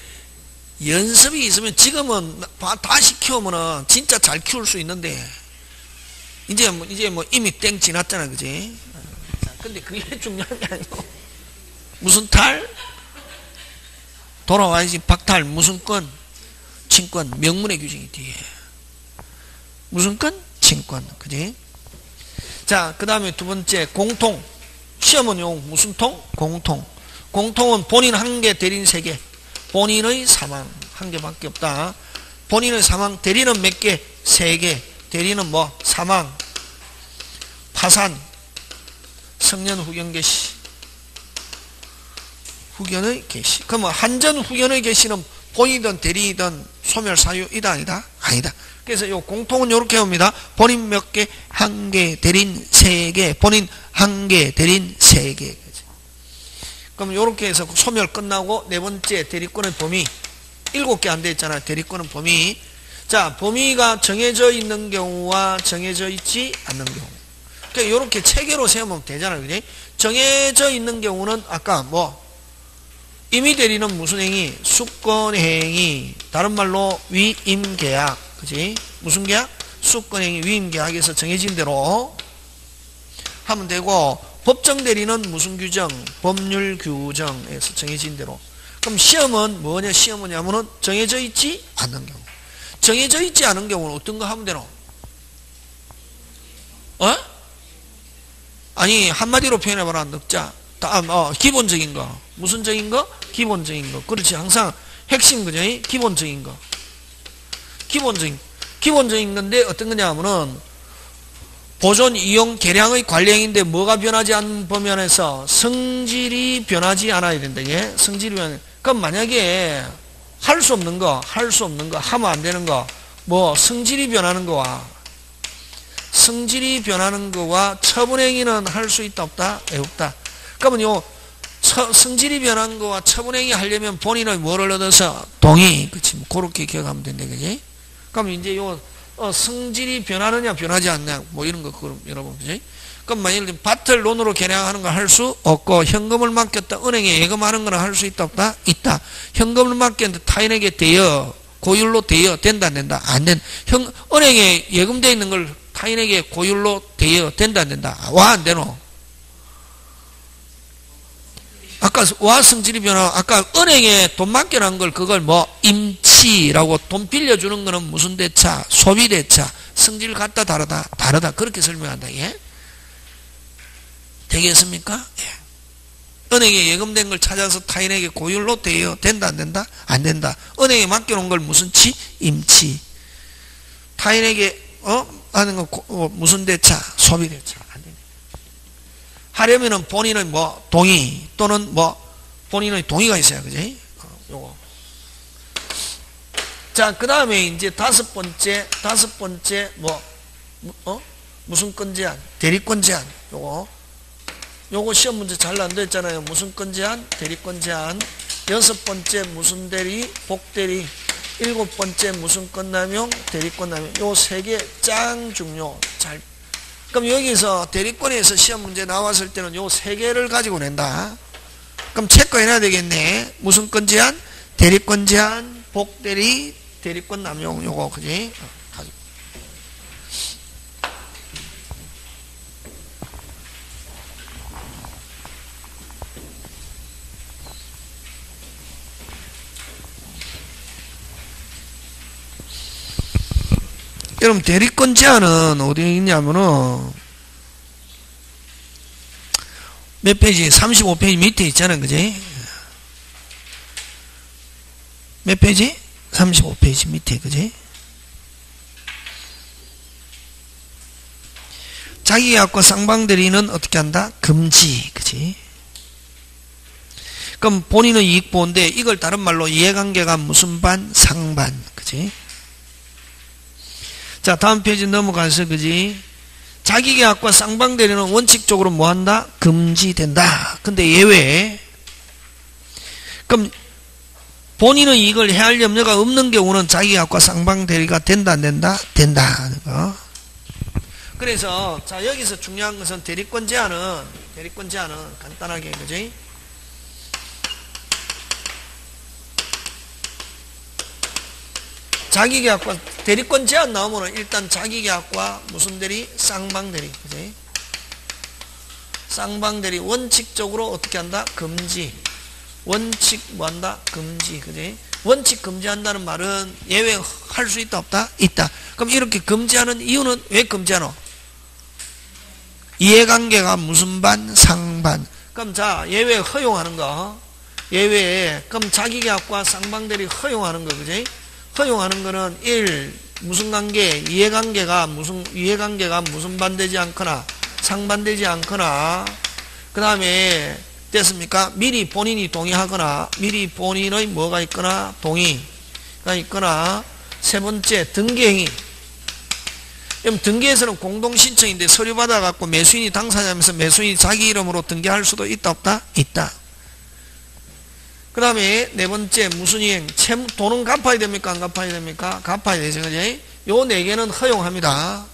연습이 있으면 지금은 다시 키우면은 진짜 잘 키울 수 있는데 이제 뭐 이제 뭐 이미 땡 지났잖아, 그지? 근데 그게 <laughs> 중요한 게 아니고 무슨 탈? 돌아와야지 박탈 무슨 건? 친권 명문의 규정이 뒤에 무슨 건? 친권 그지? 자, 그 다음에 두 번째 공통 시험은 요 무슨 통? 공통. 공통은 본인 한 개, 대리인 세 개. 본인의 사망 한 개밖에 없다. 본인의 사망, 대리는 몇 개? 세 개. 대리는 뭐? 사망, 파산, 성년 후견 개시. 후견의 개시. 그러면 한전 후견의 개시는 본이든 대리든 소멸 사유이다 아니다? 아니다. 그래서 요 공통은 이렇게 옵니다. 본인 몇 개? 한 개, 대린 세 개. 본인 한 개, 대린 세 개. 그럼 이렇게 해서 소멸 끝나고 네 번째 대리권의 범위 일곱 개 안 돼 있잖아요. 대리권은 범위. 자, 범위가 정해져 있는 경우와 정해져 있지 않는 경우. 그러니까 이렇게 체계로 세우면 되잖아요. 그지? 정해져 있는 경우는 아까 뭐 임의 대리는 무슨 행위? 수권 행위. 다른 말로 위임 계약. 그지? 무슨 계약? 수권 행위 위임 계약에서 정해진 대로 하면 되고 법정 대리는 무슨 규정? 법률 규정에서 정해진 대로. 그럼 시험은 뭐냐? 시험은 냐면은 정해져 있지 않는 경우. 정해져 있지 않은 경우는 어떤 거 하면 되노? 어? 아니 한마디로 표현해봐라 넉자. 다음 어, 기본적인 거. 무슨 적인 거? 기본적인 거. 그렇지. 항상 핵심 그죠? 기본적인 거. 기본적인 기본적인 건데 어떤 거냐 하면은 보존, 이용, 개량의 관리행인데 뭐가 변하지 않는 범위 안에서 성질이 변하지 않아야 된다. 예? 성질이 변 그럼 만약에 할 수 없는 거, 할 수 없는 거, 하면 안 되는 거, 뭐 성질이 변하는 거와 성질이 변하는 거와 처분행위는 할 수 있다 없다? 예, 없다. 그러면 요 처, 성질이 변한 거와 처분행위 하려면 본인의 뭐를 얻어서 동의. 그치. 뭐 그렇게 기억하면 된다. 그지? 그럼 이제 요, 어, 성질이 변하느냐, 변하지 않냐, 뭐 이런 거, 그럼 여러분, 그지? 그럼 만일 밭을 논으로 개량하는 걸 할 수 없고, 현금을 맡겼다, 은행에 예금하는 거는 할 수 있다, 없다? 있다. 현금을 맡겼는데 타인에게 대여, 고율로 대여, 된다, 안 된다? 안 된. 현, 은행에 예금되어 있는 걸 타인에게 고율로 대여, 된다, 안 된다? 와, 안 되노? 아까 와 성질이 변화, 아까 은행에 돈 맡겨놓은 걸 그걸 뭐 임치라고 돈 빌려주는 거는 무슨 대차, 소비 대차, 성질 같다 다르다, 다르다 그렇게 설명한다. 예? 되겠습니까? 예. 은행에 예금된 걸 찾아서 타인에게 고율로 대여 된다 안 된다? 안 된다. 은행에 맡겨놓은 걸 무슨 치? 임치. 타인에게 어 하는 거 어, 무슨 대차? 소비 대차. 하려면은 본인의 뭐 동의 또는 뭐 본인의 동의가 있어야 그지? 어, 요거. 자, 그 다음에 이제 다섯 번째, 다섯 번째 뭐, 어? 무슨 건 제한? 대리권 제한. 요거. 요거 시험 문제 잘안 됐잖아요. 무슨 건 제한? 대리권 제한. 여섯 번째 무슨 대리? 복대리. 일곱 번째 무슨 건 남용? 대리권 남용. 요 세 개 짱 중요. 잘 그럼 여기서 대리권에서 시험 문제 나왔을 때는 요 세 개를 가지고 낸다. 그럼 체크해놔야 되겠네. 무슨 건 제한? 대리권 제한, 복대리, 대리권 남용 요거 그지? 여러분 대리권 제한은 어디에 있냐면은 몇 페이지? 35페이지 밑에 있잖아요. 그지? 몇 페이지? 35페이지 밑에 그지? 자기계약과 쌍방대리는 어떻게 한다? 금지 그지? 그럼 본인은 이익보호인데 이걸 다른 말로 이해관계가 무슨 반? 상반 그지? 자, 다음 페이지 넘어가서, 그지? 자기계약과 쌍방대리는 원칙적으로 뭐 한다? 금지된다. 근데 예외. 그럼 본인은 이걸 해할 염려가 없는 경우는 자기계약과 쌍방대리가 된다, 안 된다? 된다. 하는 거. 그래서, 자, 여기서 중요한 것은 대리권 제한은, 대리권 제한은 간단하게, 그지? 자기계약과 대리권 제한 나오면 일단 자기계약과 무슨 대리? 쌍방대리. 그지? 쌍방대리 원칙적으로 어떻게 한다? 금지. 원칙 뭐 한다? 금지. 그지? 원칙 금지한다는 말은 예외할 수 있다 없다? 있다. 그럼 이렇게 금지하는 이유는 왜 금지하노? 이해관계가 무슨 반? 상반. 그럼 자 예외 허용하는 거. 예외에 그럼 자기계약과 쌍방대리 허용하는 거 그지? 허용하는 거는 1. 무슨 관계? 이해관계가 무슨 이해관계가 무슨 반되지 않거나 상반되지 않거나 그 다음에 됐습니까? 미리 본인이 동의하거나 미리 본인의 뭐가 있거나 동의가 있거나 세 번째 등기행위 그럼 등기에서는 공동신청인데 서류 받아갖고 매수인이 당사자면서 매수인이 자기 이름으로 등기할 수도 있다 없다? 있다 그 다음에 네 번째 무슨 이행? 돈은 갚아야 됩니까? 안 갚아야 됩니까? 갚아야 되죠 그지? 요네 개는 허용합니다.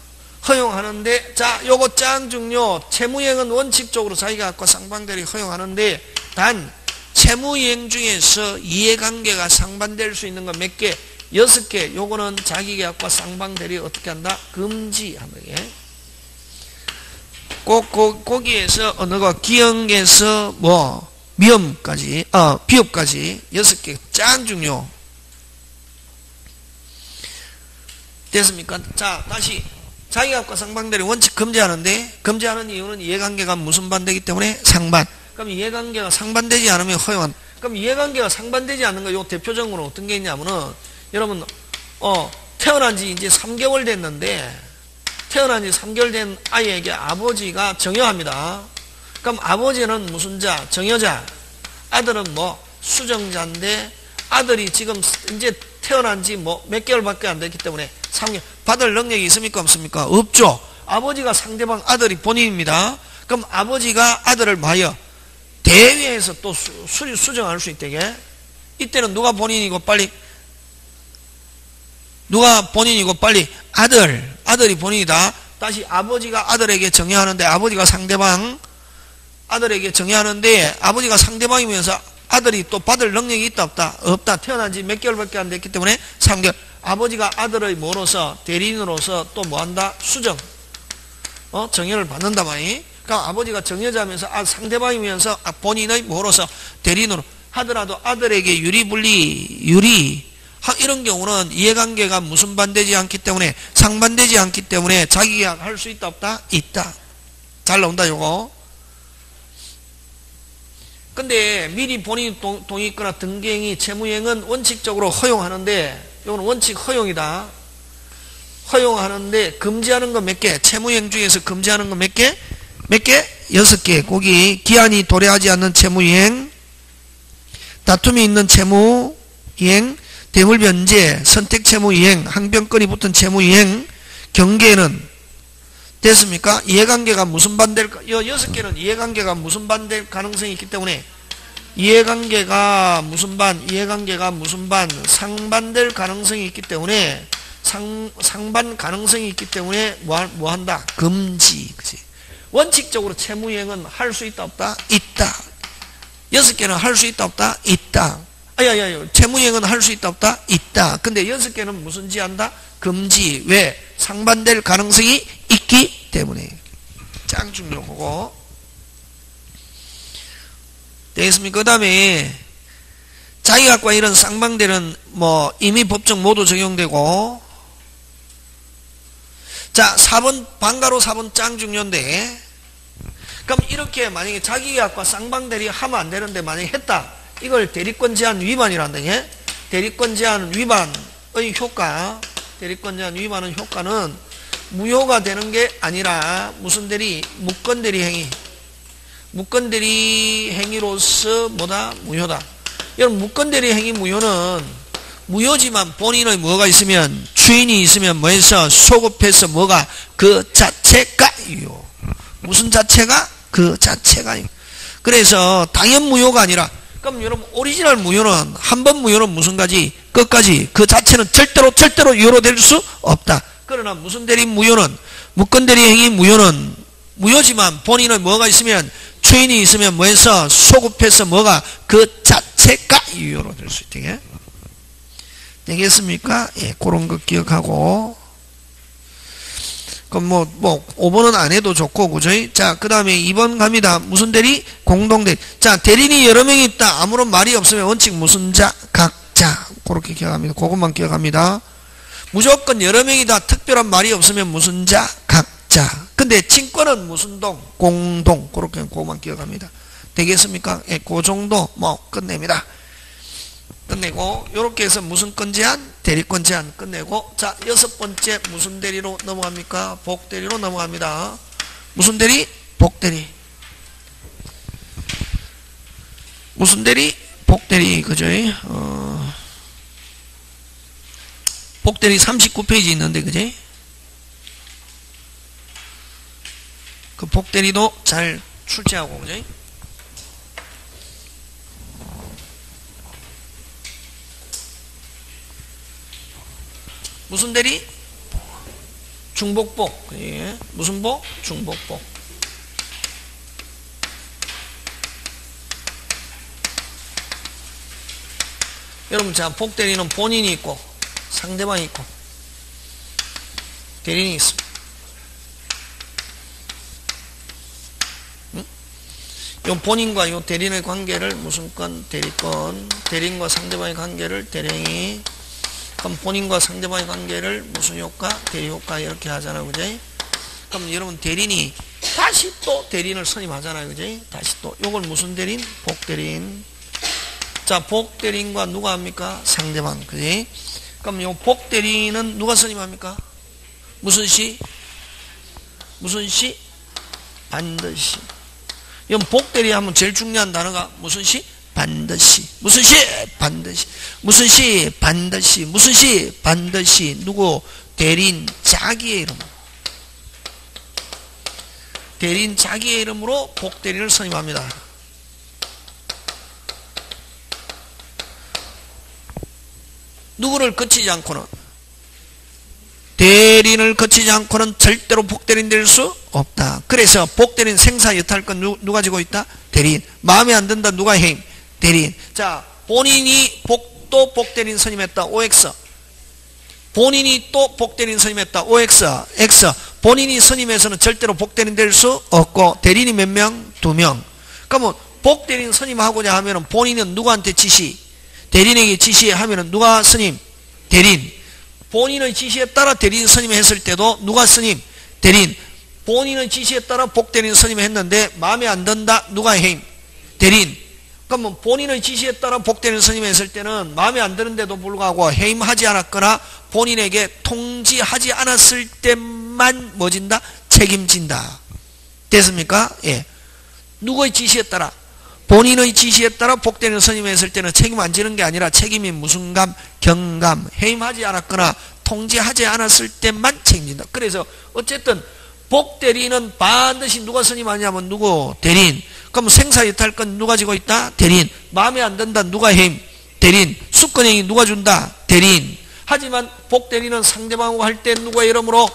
허용하는데 자 요거 짱 중요. 채무이행은 원칙적으로 자기가 갖고 쌍방대리 허용하는데 단 채무이행 중에서 이해관계가 상반될 수 있는 거몇 개? 여섯 개. 요거는 자기 계약과 쌍방대리 어떻게 한다? 금지하는 게 꼭, 꼭, 거기에서 어느 거? 기형에서 뭐 미험까지, 어, 비업까지 여섯 개짱 중요. 됐습니까? 자, 다시. 자기값과 상반대를 원칙 금지하는데, 금지하는 이유는 이해관계가 무슨 반대기 때문에 상반. 그럼 이해관계가 상반되지 않으면 허용한. 그럼 이해관계가 상반되지 않는 거, 요 대표적으로 어떤 게 있냐면은, 여러분, 어, 태어난 지 이제 3개월 됐는데, 태어난 지 3개월 된 아이에게 아버지가 정여합니다. 그럼 아버지는 무슨 자? 정여자. 아들은 뭐 수정자인데 아들이 지금 이제 태어난 지 뭐 몇 개월밖에 안 됐기 때문에 상여 받을 능력이 있습니까 없습니까? 없죠. 아버지가 상대방 아들이 본인입니다. 그럼 아버지가 아들을 마여 대회에서 또 수, 수, 수정할 수 있대게 이때는 누가 본인이고 빨리 누가 본인이고 빨리 아들 아들이 본인이다 다시 아버지가 아들에게 정의하는데 아버지가 상대방 아들에게 정의하는데 아버지가 상대방이면서 아들이 또 받을 능력이 있다 없다 없다 태어난 지 몇 개월밖에 안 됐기 때문에 3개월 아버지가 아들의 뭐로서 대리인으로서 또 뭐한다? 수정. 어? 정의를 받는다 말이. 그러니까 아버지가 정여자면서 아, 상대방이면서 아, 본인의 뭐로서 대리인으로 하더라도 아들에게 유리불리 유리. 이런 경우는 이해관계가 무슨 반대지 않기 때문에 상반되지 않기 때문에 자기가 할 수 있다 없다? 있다. 잘 나온다 요거 근데 미리 본인이 동의했거나 등기행위 채무행은 원칙적으로 허용하는데 이건 원칙 허용이다 허용하는데 금지하는 거몇 개? 채무행 중에서 금지하는 거몇 개? 몇 개? 여섯 개. 거기 기한이 도래하지 않는 채무이행, 다툼이 있는 채무이행, 대물변제, 선택채무이행, 항변권이 붙은 채무이행, 경계는 됐습니까? 이해관계가 무슨 반대일까? 이 여섯 개는 이해관계가 무슨 반대일 가능성이 있기 때문에 이해관계가 무슨 반, 이해관계가 무슨 반, 상반될 가능성이 있기 때문에 상, 상반 가능성이 있기 때문에 뭐, 뭐 한다? 금지. 그지? 원칙적으로 채무행은 할 수 있다 없다? 있다. 여섯 개는 할 수 있다 없다? 있다. 아야야 채무행은 할 수 있다 없다? 있다. 근데 여섯 개는 무슨 지한다? 금지. 왜? 상반될 가능성이 있기 때문에. 짱 중요 보고. 되겠습니까? 그 다음에 자기각과 이런 쌍방대는 뭐 이미 법정 모두 적용되고 자 4번 방가로 4번 짱 중요인데 그럼 이렇게 만약에 자기계약과 쌍방대리 하면 안 되는데 만약에 했다. 이걸 대리권 제한 위반이란다. 예? 대리권 제한 위반의 효과, 대리권 제한 위반의 효과는 무효가 되는 게 아니라 무슨 대리? 무권 대리 행위. 무권 대리 행위로서 뭐다? 무효다. 여러분 무권 대리 행위 무효는 무효지만 본인의 뭐가 있으면 주인이 있으면 뭐해서 소급해서 뭐가 그 자체가 유효. 무슨 자체가? 그 자체가. 그래서 당연 무효가 아니라 그럼 여러분 오리지널 무효는 한 번 무효는 무슨 가지? 끝까지 그 자체는 절대로 절대로 유효로 될 수 없다. 그러나 무슨 대리 무효는 무권 대리 행위 무효는 무효지만 본인의 뭐가 있으면 추인이 있으면 뭐해서 소급해서 뭐가 그 자체가 유효로 될 수 있게 되겠습니까? 예, 그런 거 기억하고 그럼 뭐, 뭐, 5번은 안 해도 좋고, 그죠? 자, 그 다음에 2번 갑니다. 무슨 대리? 공동대리. 자, 대리인이 여러 명이 있다. 아무런 말이 없으면 원칙 무슨 자? 각자. 그렇게 기억합니다. 그것만 기억합니다. 무조건 여러 명이다. 특별한 말이 없으면 무슨 자? 각자. 근데 친권은 무슨 동? 공동. 그렇게 그것만 기억합니다. 되겠습니까? 예, 그 정도 뭐 끝냅니다. 끝내고 이렇게 해서 무슨 건 제한? 대리권 제한 끝내고 자 여섯 번째 무슨 대리로 넘어갑니까? 복대리로 넘어갑니다. 무슨 대리? 복대리. 무슨 대리? 복대리 그죠? 어, 복대리 39페이지 있는데 그죠? 그 복대리도 잘 출제하고 그죠? 무슨 대리? 중복복. 예. 무슨 복? 중복복. 여러분 자 복대리는 본인이 있고 상대방이 있고 대리인이 있습니다. 응? 요 본인과 요 대리인의 관계를 무슨 건? 대리권. 대리인과 상대방의 관계를 대리인이 그럼 본인과 상대방의 관계를 무슨 효과? 대리효과 이렇게 하잖아요. 그지? 그럼 여러분 대리인이 다시 또 대리인을 선임하잖아요. 그지? 다시 또 요걸 무슨 대리인? 복대리인. 자, 복대리인과 누가 합니까? 상대방. 그지? 그럼 요 복대리인은 누가 선임합니까? 무슨 시? 무슨 시? 반드시. 이건 복대리 하면 제일 중요한 단어가 무슨 시? 반드시 무슨 시 반드시 무슨 시 반드시 무슨 시 반드시 누구 대린 자기의 이름 대린 자기의 이름으로 복대리를 선임합니다 누구를 거치지 않고는 대리인을 거치지 않고는 절대로 복대리인 될 수 없다. 그래서 복대리인 생사 여탈권 누, 누가 지고 있다? 대리인. 마음에 안 든다. 누가 해임? 대리인. 자, 본인이 복, 또 복대리인 선임했다. OX. 본인이 또 복대리인 선임했다. OX. X. 본인이 선임해서는 절대로 복대리인 될 수 없고 대리인이 몇 명? 두 명. 그러면 복대리인 선임하고자 하면 은 본인은 누구한테 지시? 대리인에게 지시하면은 누가 선임? 대리인. 본인의 지시에 따라 대리인 선임했을 때도 누가 선임? 대리인. 본인의 지시에 따라 복대리인 선임했는데 마음에 안 든다. 누가 해임? 대리인. 그러면 본인의 지시에 따라 복대리인 선임했을 때는 마음에 안 드는데도 불구하고 해임하지 않았거나 본인에게 통지하지 않았을 때만 뭐진다? 책임진다. 됐습니까? 예. 누구의 지시에 따라? 본인의 지시에 따라 복대리인 선임했을 때는 책임 안 지는 게 아니라 책임이 무슨 감, 경감, 해임하지 않았거나 통지하지 않았을 때만 책임진다. 그래서 어쨌든 복 대리인은 반드시 누가 선임하냐면 누구? 대리인. 그럼 생사이탈권 누가 지고 있다? 대리인. 마음에 안 든다. 누가 해임? 대리인. 수권행위 누가 준다? 대리인. 하지만 복 대리인은 상대방하고 할 때 누구의 이름으로?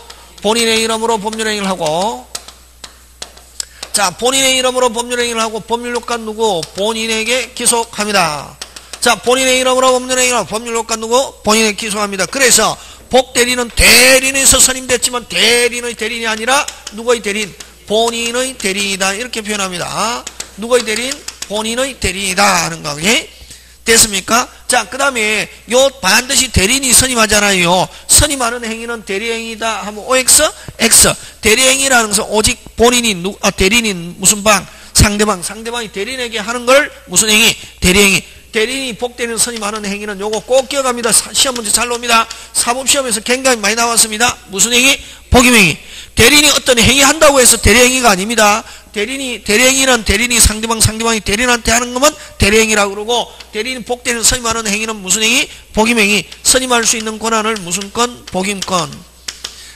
본인의 이름으로 법률행위를 하고 자 본인의 이름으로 법률행위를 하고 법률효과 누구? 본인에게 기속합니다. 자 본인의 이름으로 법률행위를 하고 법률효과 누구? 본인에게 기속합니다. 그래서 복대리는 대리인에서 선임됐지만 대리인의 대리인이 아니라 누구의 대리인? 본인의 대리인이다 이렇게 표현합니다. 누구의 대리인? 본인의 대리인이다 하는 거 그지? 됐습니까? 자, 그 다음에 요 반드시 대리인이 선임하잖아요. 선임하는 행위는 대리행위다 하면 OX, X. 대리행위라는 것은 오직 본인이 누, 아, 대리인인 무슨 방? 상대방. 상대방이 대리인에게 하는 걸 무슨 행위? 대리행위. 대리인이 복대리인 선임하는 행위는 요거 꼭 기억합니다. 시험 문제 잘 놉니다. 사법시험에서 굉장히 많이 나왔습니다. 무슨 행위? 복임행위. 대리인이 어떤 행위 한다고 해서 대리행위가 아닙니다. 대리인이 대리행위는 대리인이 상대방 상대방이 대리인한테 하는 것만 대리행위라고 그러고 대리인 복대리인 선임하는 행위는 무슨 행위? 복임행위. 선임할 수 있는 권한을 무슨 건? 복임권.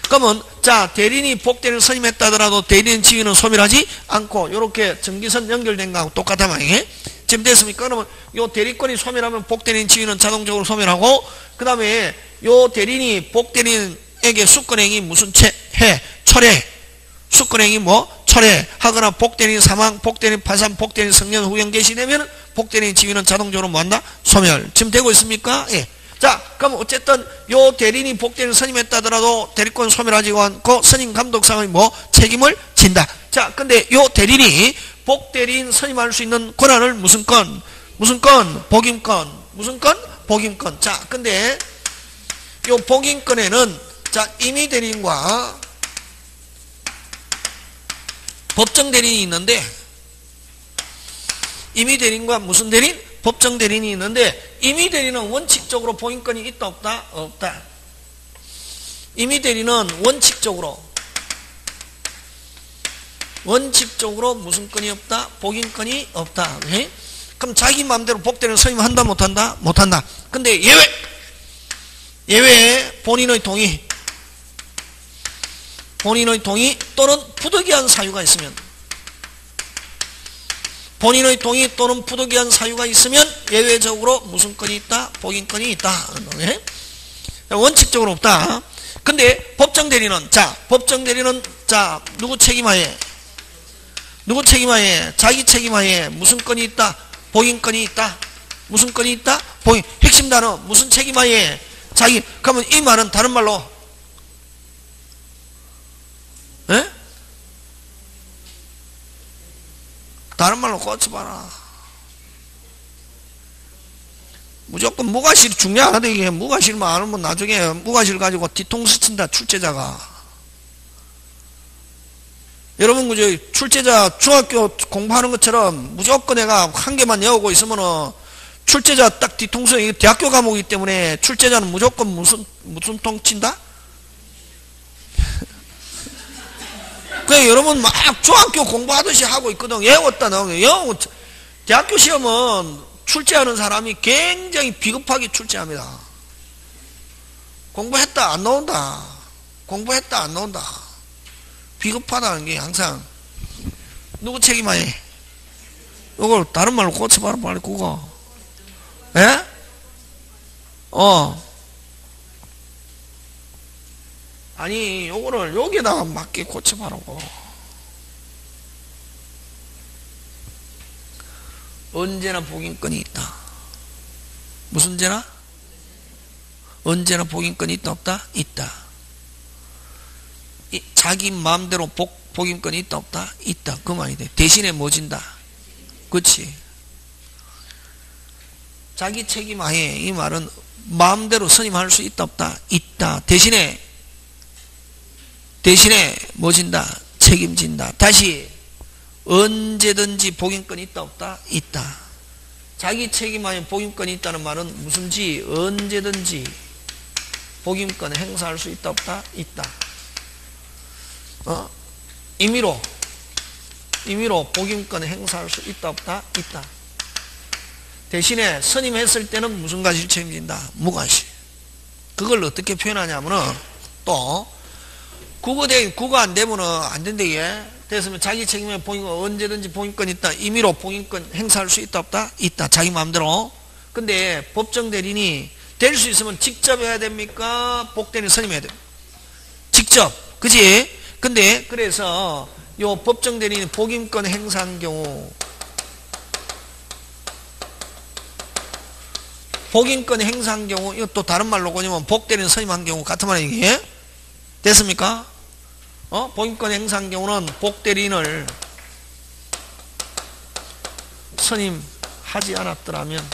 그러면 자 대리인이 복대리인 선임했다더라도 대리인 지위는 소멸하지 않고 이렇게 전기선 연결된 거하고 똑같아 말이에요. 지금 됐습니까? 그러면 요 대리권이 소멸하면 복대리인 지위는 자동적으로 소멸하고 그 다음에 요 대리인이 복대리인에게 수권행위 무슨 채, 해, 철회 수권행위 뭐 철회하거나 복대리인 사망, 복대리인 파산, 복대리인 성년 후견 개시되면 복대리인 지위는 자동적으로 뭐한다? 소멸. 지금 되고 있습니까? 예. 자, 그럼 어쨌든 요 대리인이 복대리인 선임했다더라도 대리권 소멸하지 않고 선임 감독상의 뭐 책임을 진다. 자, 근데 요 대리인이 복대리인 선임할 수 있는 권한을 무슨 건? 무슨 건? 복임권. 무슨 건? 복임권. 자, 근데 요 복임권에는 자, 임의 대리인과 법정 대리인이 있는데 임의 대리인과 무슨 대리인? 법정 대리인이 있는데 임의 대리인은 원칙적으로 복임권이 있다 없다? 없다. 임의 대리인은 원칙적으로 원칙적으로 무슨 건이 없다? 복인권이 없다. 네? 그럼 자기 마음대로 복대를 선임한다 못한다? 못한다. 근데 예외! 예외에 본인의 동의 본인의 동의 또는 부득이한 사유가 있으면 본인의 동의 또는 부득이한 사유가 있으면 예외적으로 무슨 건이 있다? 복인권이 있다. 네? 원칙적으로 없다. 근데 법정 대리는 자 법정 대리는 자 누구 책임하에 누구 책임하에? 자기 책임하에 무슨 건이 있다? 복인권이 있다. 무슨 건이 있다? 복인. 핵심 단어 무슨 책임하에? 자기. 그러면 이 말은 다른 말로 에? 다른 말로 꽂혀봐라. 무조건 무과실 중요하다 이게 무과실만 안 하면 나중에 무과실 가지고 뒤통수 친다 출제자가. 여러분 그저 출제자 중학교 공부하는 것처럼 무조건 내가 한 개만 외우고 있으면은 출제자 딱 뒤통수에 대학교 과목이기 때문에 출제자는 무조건 무슨 무슨 통 친다? 그 여러분 막 중학교 공부하듯이 하고 있거든 외웠다 외우 대학교 시험은 출제하는 사람이 굉장히 비겁하게 출제합니다. 공부했다 안 나온다. 공부했다 안 나온다. 비겁하다는 게 항상 누구 책임하에? 이걸 다른 말로 고쳐봐라 빨리 그거. 예? 어 아니 요거를 여기다가 맞게 고쳐봐라고 언제나 복인권이 있다 무슨 죄나? 언제나 복인권이 있다 없다? 있다 자기 마음대로 복, 복인권이 있다 없다? 있다 그 말이 돼 대신에 뭐 진다? 그치 자기 책임하에 이 말은 마음대로 선임할 수 있다 없다? 있다 대신에 대신에 뭐 진다? 책임진다 다시 언제든지 복인권이 있다 없다? 있다 자기 책임하에 복인권이 있다는 말은 무슨지 언제든지 복인권 행사할 수 있다 없다? 있다 어? 임의로 임의로 복임권 행사할 수 있다 없다? 있다. 대신에 선임했을 때는 무슨 과실 책임진다? 무과실. 그걸 어떻게 표현하냐면은 또 국어 대 국어 안 되면은 안 된대 예. 됐으면 자기 책임에 봉인권 언제든지 봉인권 있다. 임의로 봉인권 행사할 수 있다 없다? 있다. 자기 마음대로. 근데 법정 대리인이 될 수 있으면 직접 해야 됩니까? 복대리인 선임해야 됩니까? 직접. 그지? 근데 그래서 요 법정 대리인 복임권 행사한 경우 복임권 행사한 경우 이것도 다른 말로 뭐냐면 복대리인 선임한 경우 같은 말이에요 됐습니까? 어? 복임권 행사한 경우는 복대리인을 선임하지 않았더라면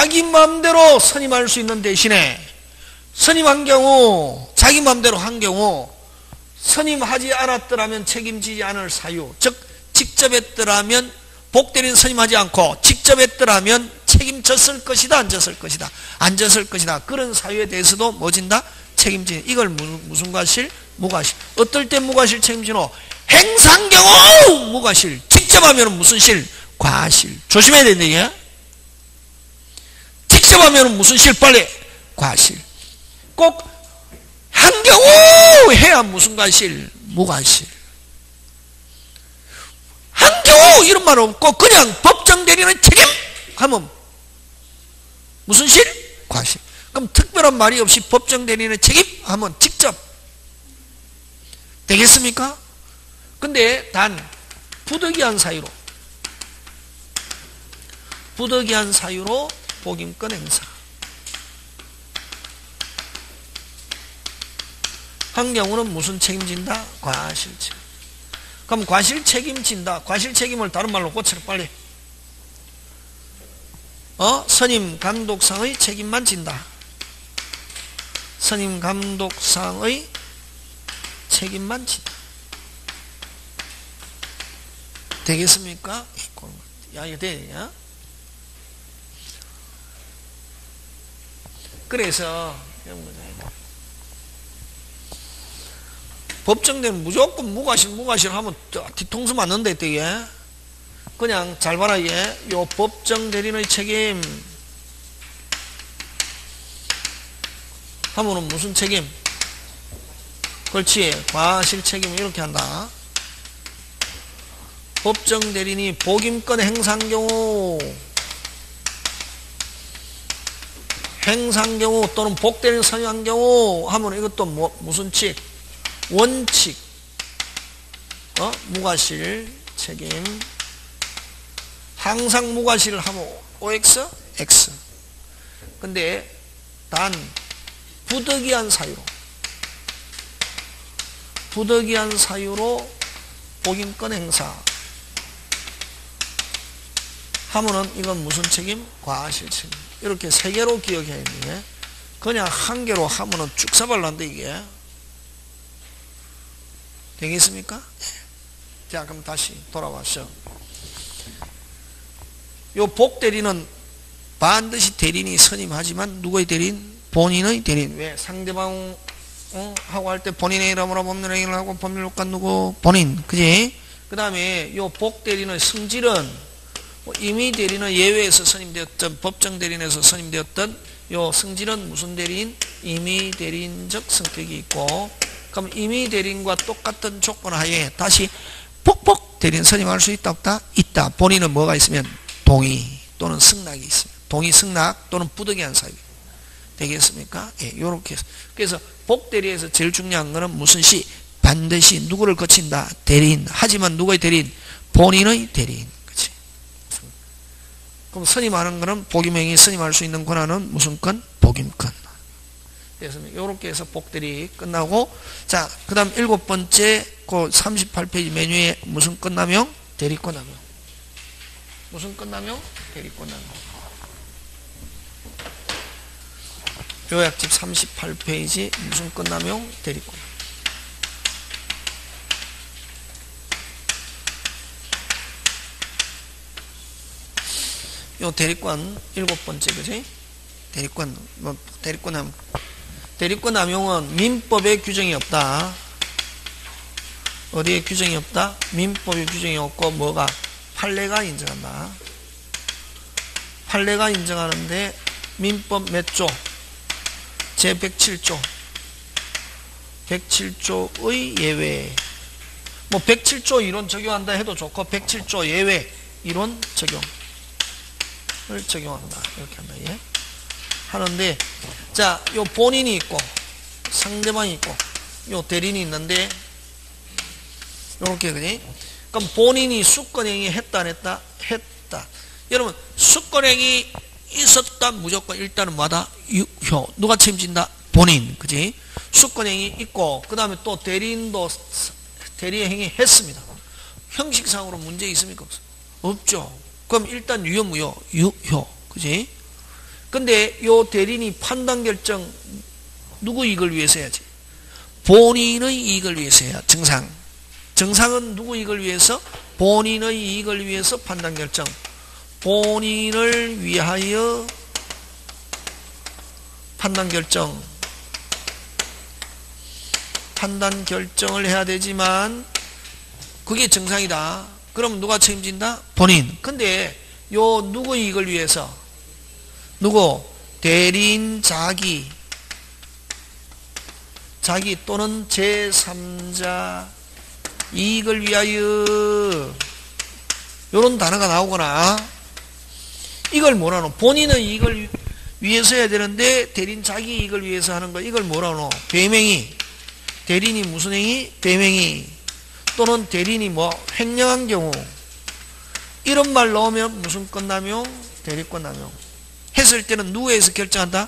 자, 자기 마음대로 선임할 수 있는 대신에 선임한 경우, 자기 마음대로 한 경우 선임하지 않았더라면 책임지지 않을 사유, 즉 직접 했더라면 복대리인 선임하지 않고 직접 했더라면 책임졌을 것이다, 안 졌을 것이다, 안 졌을 것이다. 그런 사유에 대해서도 뭐진다? 책임지. 이걸 무슨 과실? 무과실. 어떨 때 무과실 책임지노? 행상 경우 무과실. 직접 하면 무슨 실? 과실. 조심해야 된다, 이게. 직접 하면 무슨 실 빨리 과실. 꼭한 경우 해야 무슨 과실? 무과실. 한 경우 이런 말 없고 그냥 법정 대리는 책임! 하면 무슨 실? 과실. 그럼 특별한 말이 없이 법정 대리는 책임! 하면 직접 되겠습니까? 근데 단 부득이한 사유로 부득이한 사유로 복임권 행사 한 경우는 무슨 책임진다? 과실 책임 그럼 과실 책임진다 과실 책임을 다른 말로 고쳐라 빨리 어? 선임 감독상의 책임만 진다 선임 감독상의 책임만 진다 되겠습니까? 야 이거 되냐? 그래서 법정되면 무조건 무과실 무과실 하면 뒤통수 맞는데 되게. 그냥 잘 봐라 얘 요 법정 대리인의 책임. 하면은 무슨 책임? 그렇지. 과실 책임 이렇게 한다. 법정 대리인이 복임권 행사한 경우 행상 경우 또는 복대를 선임한 경우 하면 이것도 뭐, 무슨 칙? 원칙. 어? 무과실 책임. 항상 무과실을 하면 OX? X. 근데 단 부득이한 사유로 부득이한 사유로 복임권 행사 하면은 이건 무슨 책임? 과실 책임. 이렇게 세 개로 기억해야 되네. 그냥 한 개로 하면은 쭉 사발란데 이게. 되겠습니까? 네. 자, 그럼 다시 돌아와서. 요 복대리는 반드시 대리인이 선임하지만 누구의 대리인? 본인의 대리인. 왜? 상대방 어? 하고 할 때 본인의 이름으로 법률 행위를 하고 법률관 누구? 본인. 그지? 그 다음에 요 복대리인의 성질은 뭐 임의 대리는 예외에서 선임되었던 법정 대리인에서 선임되었던 요 승진은 무슨 대리인? 임의 대리인적 성격이 있고 그럼 임의 대리인과 똑같은 조건 하에 다시 폭폭 대리인 선임할 수 있다 없다? 있다. 본인은 뭐가 있으면 동의 또는 승낙이 있습니다. 동의 승낙 또는 부득이한 사유 되겠습니까? 예, 요렇게 해서 그래서 복대리에서 제일 중요한 거는 무슨 시? 반드시 누구를 거친다? 대리인. 하지만 누구의 대리인? 본인의 대리인. 그럼 선임하는 거는 복임행위 선임할 수 있는 권한은 무슨 건? 복임권. 그래서 요렇게 해서 복대리 끝나고 자, 그 다음 일곱 번째 그 38페이지 메뉴에 무슨 끝나명? 대리권 하명. 무슨 끝나명? 대리권 하명. 요약집 38페이지 무슨 끝나명? 대리권. 요 대리권 일곱 번째 그지? 대리권 뭐 대리권 함 대리권 남용은 민법에 규정이 없다. 어디에 규정이 없다? 민법에 규정이 없고 뭐가 판례가 인정한다. 판례가 인정하는데 민법 몇 조? 제 107조. 107조의 예외. 뭐 107조 이론 적용한다 해도 좋고 107조 예외 이론 적용. 을 적용한다. 이렇게 한다. 예? 하는데 자, 요 본인이 있고 상대방이 있고 요 대리인이 있는데 요렇게 그지? 그럼 본인이 수권행위 했다 안 했다? 했다. 여러분 수권행위 있었다 무조건 일단은 뭐다? 유효. 누가 책임진다? 본인. 그지? 수권행위 있고 그 다음에 또 대리인도 대리의 행위 했습니다. 형식상으로 문제 있습니까? 없죠. 그럼 일단 유효 무효 유효. 그지? 근데 요 대리인이 판단 결정 누구 이익을 위해서 해야지? 본인의 이익을 위해서 해야 정상. 정상은 누구 이익을 위해서? 본인의 이익을 위해서 판단 결정. 본인을 위하여 판단 결정. 판단 결정을 해야 되지만 그게 정상이다 그럼 누가 책임진다? 본인. 근데 요 누구 이익을 위해서? 누구? 대리인 자기. 자기 또는 제3자 이익을 위하여 요런 단어가 나오거나 이걸 뭐라 노? 본인의 이익을 위해서 해야 되는데 대리인 자기 이익을 위해서 하는 거 이걸 뭐라 노? 배명이 대리인이 무슨 행위? 배명이 또는 대리인이 뭐 횡령한 경우 이런 말 넣으면 무슨 건남용? 대리권 남용. 했을 때는 누구에서 결정한다?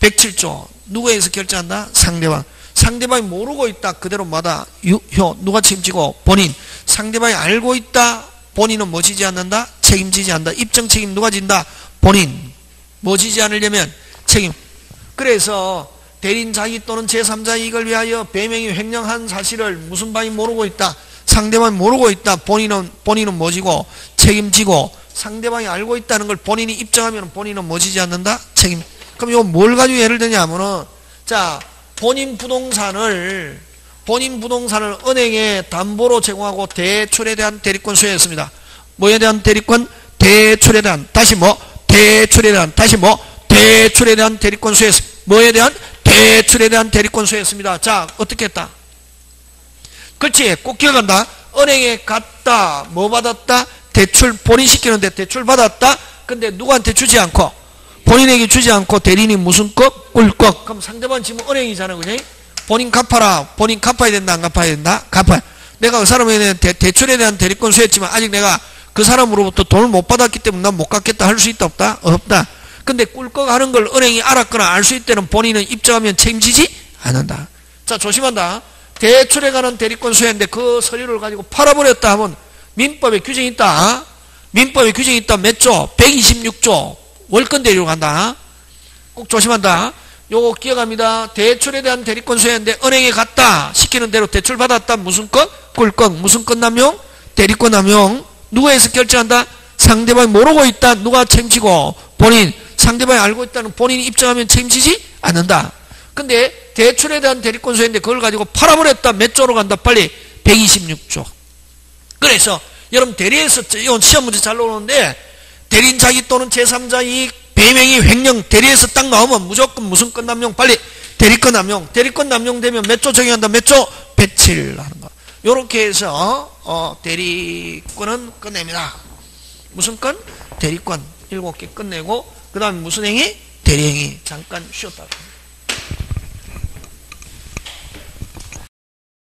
107조. 누구에서 결정한다? 상대방. 상대방이 모르고 있다. 그대로 마다 유효. 누가 책임지고? 본인. 상대방이 알고 있다. 본인은 뭐 지지 않는다? 책임지지 않는다. 입증 책임 누가 진다? 본인. 뭐 지지 않으려면 책임. 그래서 대리인 자기 또는 제3자 이익을 위하여 배임 횡령한 사실을 무슨 바이 모르고 있다. 상대방이 모르고 있다. 본인은 본인은 뭐지고 책임지고 상대방이 알고 있다는 걸 본인이 입증하면 본인은 뭐지지 않는다? 책임. 그럼 이거 뭘 가지고 예를 드냐면은 자 본인 부동산을 본인 부동산을 은행에 담보로 제공하고 대출에 대한 대리권 수여했습니다. 뭐에 대한 대리권? 대출에 대한 다시 뭐 대출에 대한 다시 뭐 대출에 대한 대리권 수여했습니다. 뭐에 대한 대출에 대한 대리권 수였습니다. 자, 어떻게 했다? 그렇지. 꼭 기억한다. 은행에 갔다. 뭐 받았다? 대출 본인 시키는데 대출 받았다. 근데 누구한테 주지 않고 본인에게 주지 않고 대리인이 무슨 것? 꿀꺽. 그럼 상대방 지금 은행이잖아. 그지? 본인 갚아라. 본인 갚아야 된다. 안 갚아야 된다? 갚아야. 내가 그 사람에 대한 대, 대출에 대한 대리권 수했지만 아직 내가 그 사람으로부터 돈을 못 받았기 때문에 난 못 갚겠다 할 수 있다 없다? 없다. 근데 꿀꺽하는 걸 은행이 알았거나 알 수 있다는 본인은 입증하면 책임지지 않는다. 자 조심한다. 대출에 관한 대리권 수혜인데 그 서류를 가지고 팔아버렸다 하면 민법에 규정이 있다. 민법에 규정이 있다. 몇 조? 126조. 월권 대리로 간다. 꼭 조심한다. 요거 기억합니다. 대출에 대한 대리권 수혜인데 은행에 갔다. 시키는 대로 대출 받았다. 무슨 건? 꿀꺽. 무슨 건 남용? 대리권 남용. 누구에서 결정한다? 상대방이 모르고 있다. 누가 책임지고? 본인. 상대방이 알고 있다는 본인이 입증하면 책임지지 않는다. 근데 대출에 대한 대리권 소인데 그걸 가지고 팔아버렸다. 몇 조로 간다. 빨리. 126조. 그래서 여러분 대리에서 이건 시험 문제 잘 나오는데 대리인 자기 또는 제3자 이익 배명이 횡령 대리에서 딱 나오면 무조건 무슨 건 남용? 빨리 대리권 남용. 대리권 남용되면 몇 조 적용한다? 몇 조? 배치를 하는 거. 요렇게 해서 어, 대리권은 끝냅니다. 무슨 건? 대리권. 일곱 개 끝내고 그 다음에 무슨 행위? 대리행위. 잠깐 쉬었다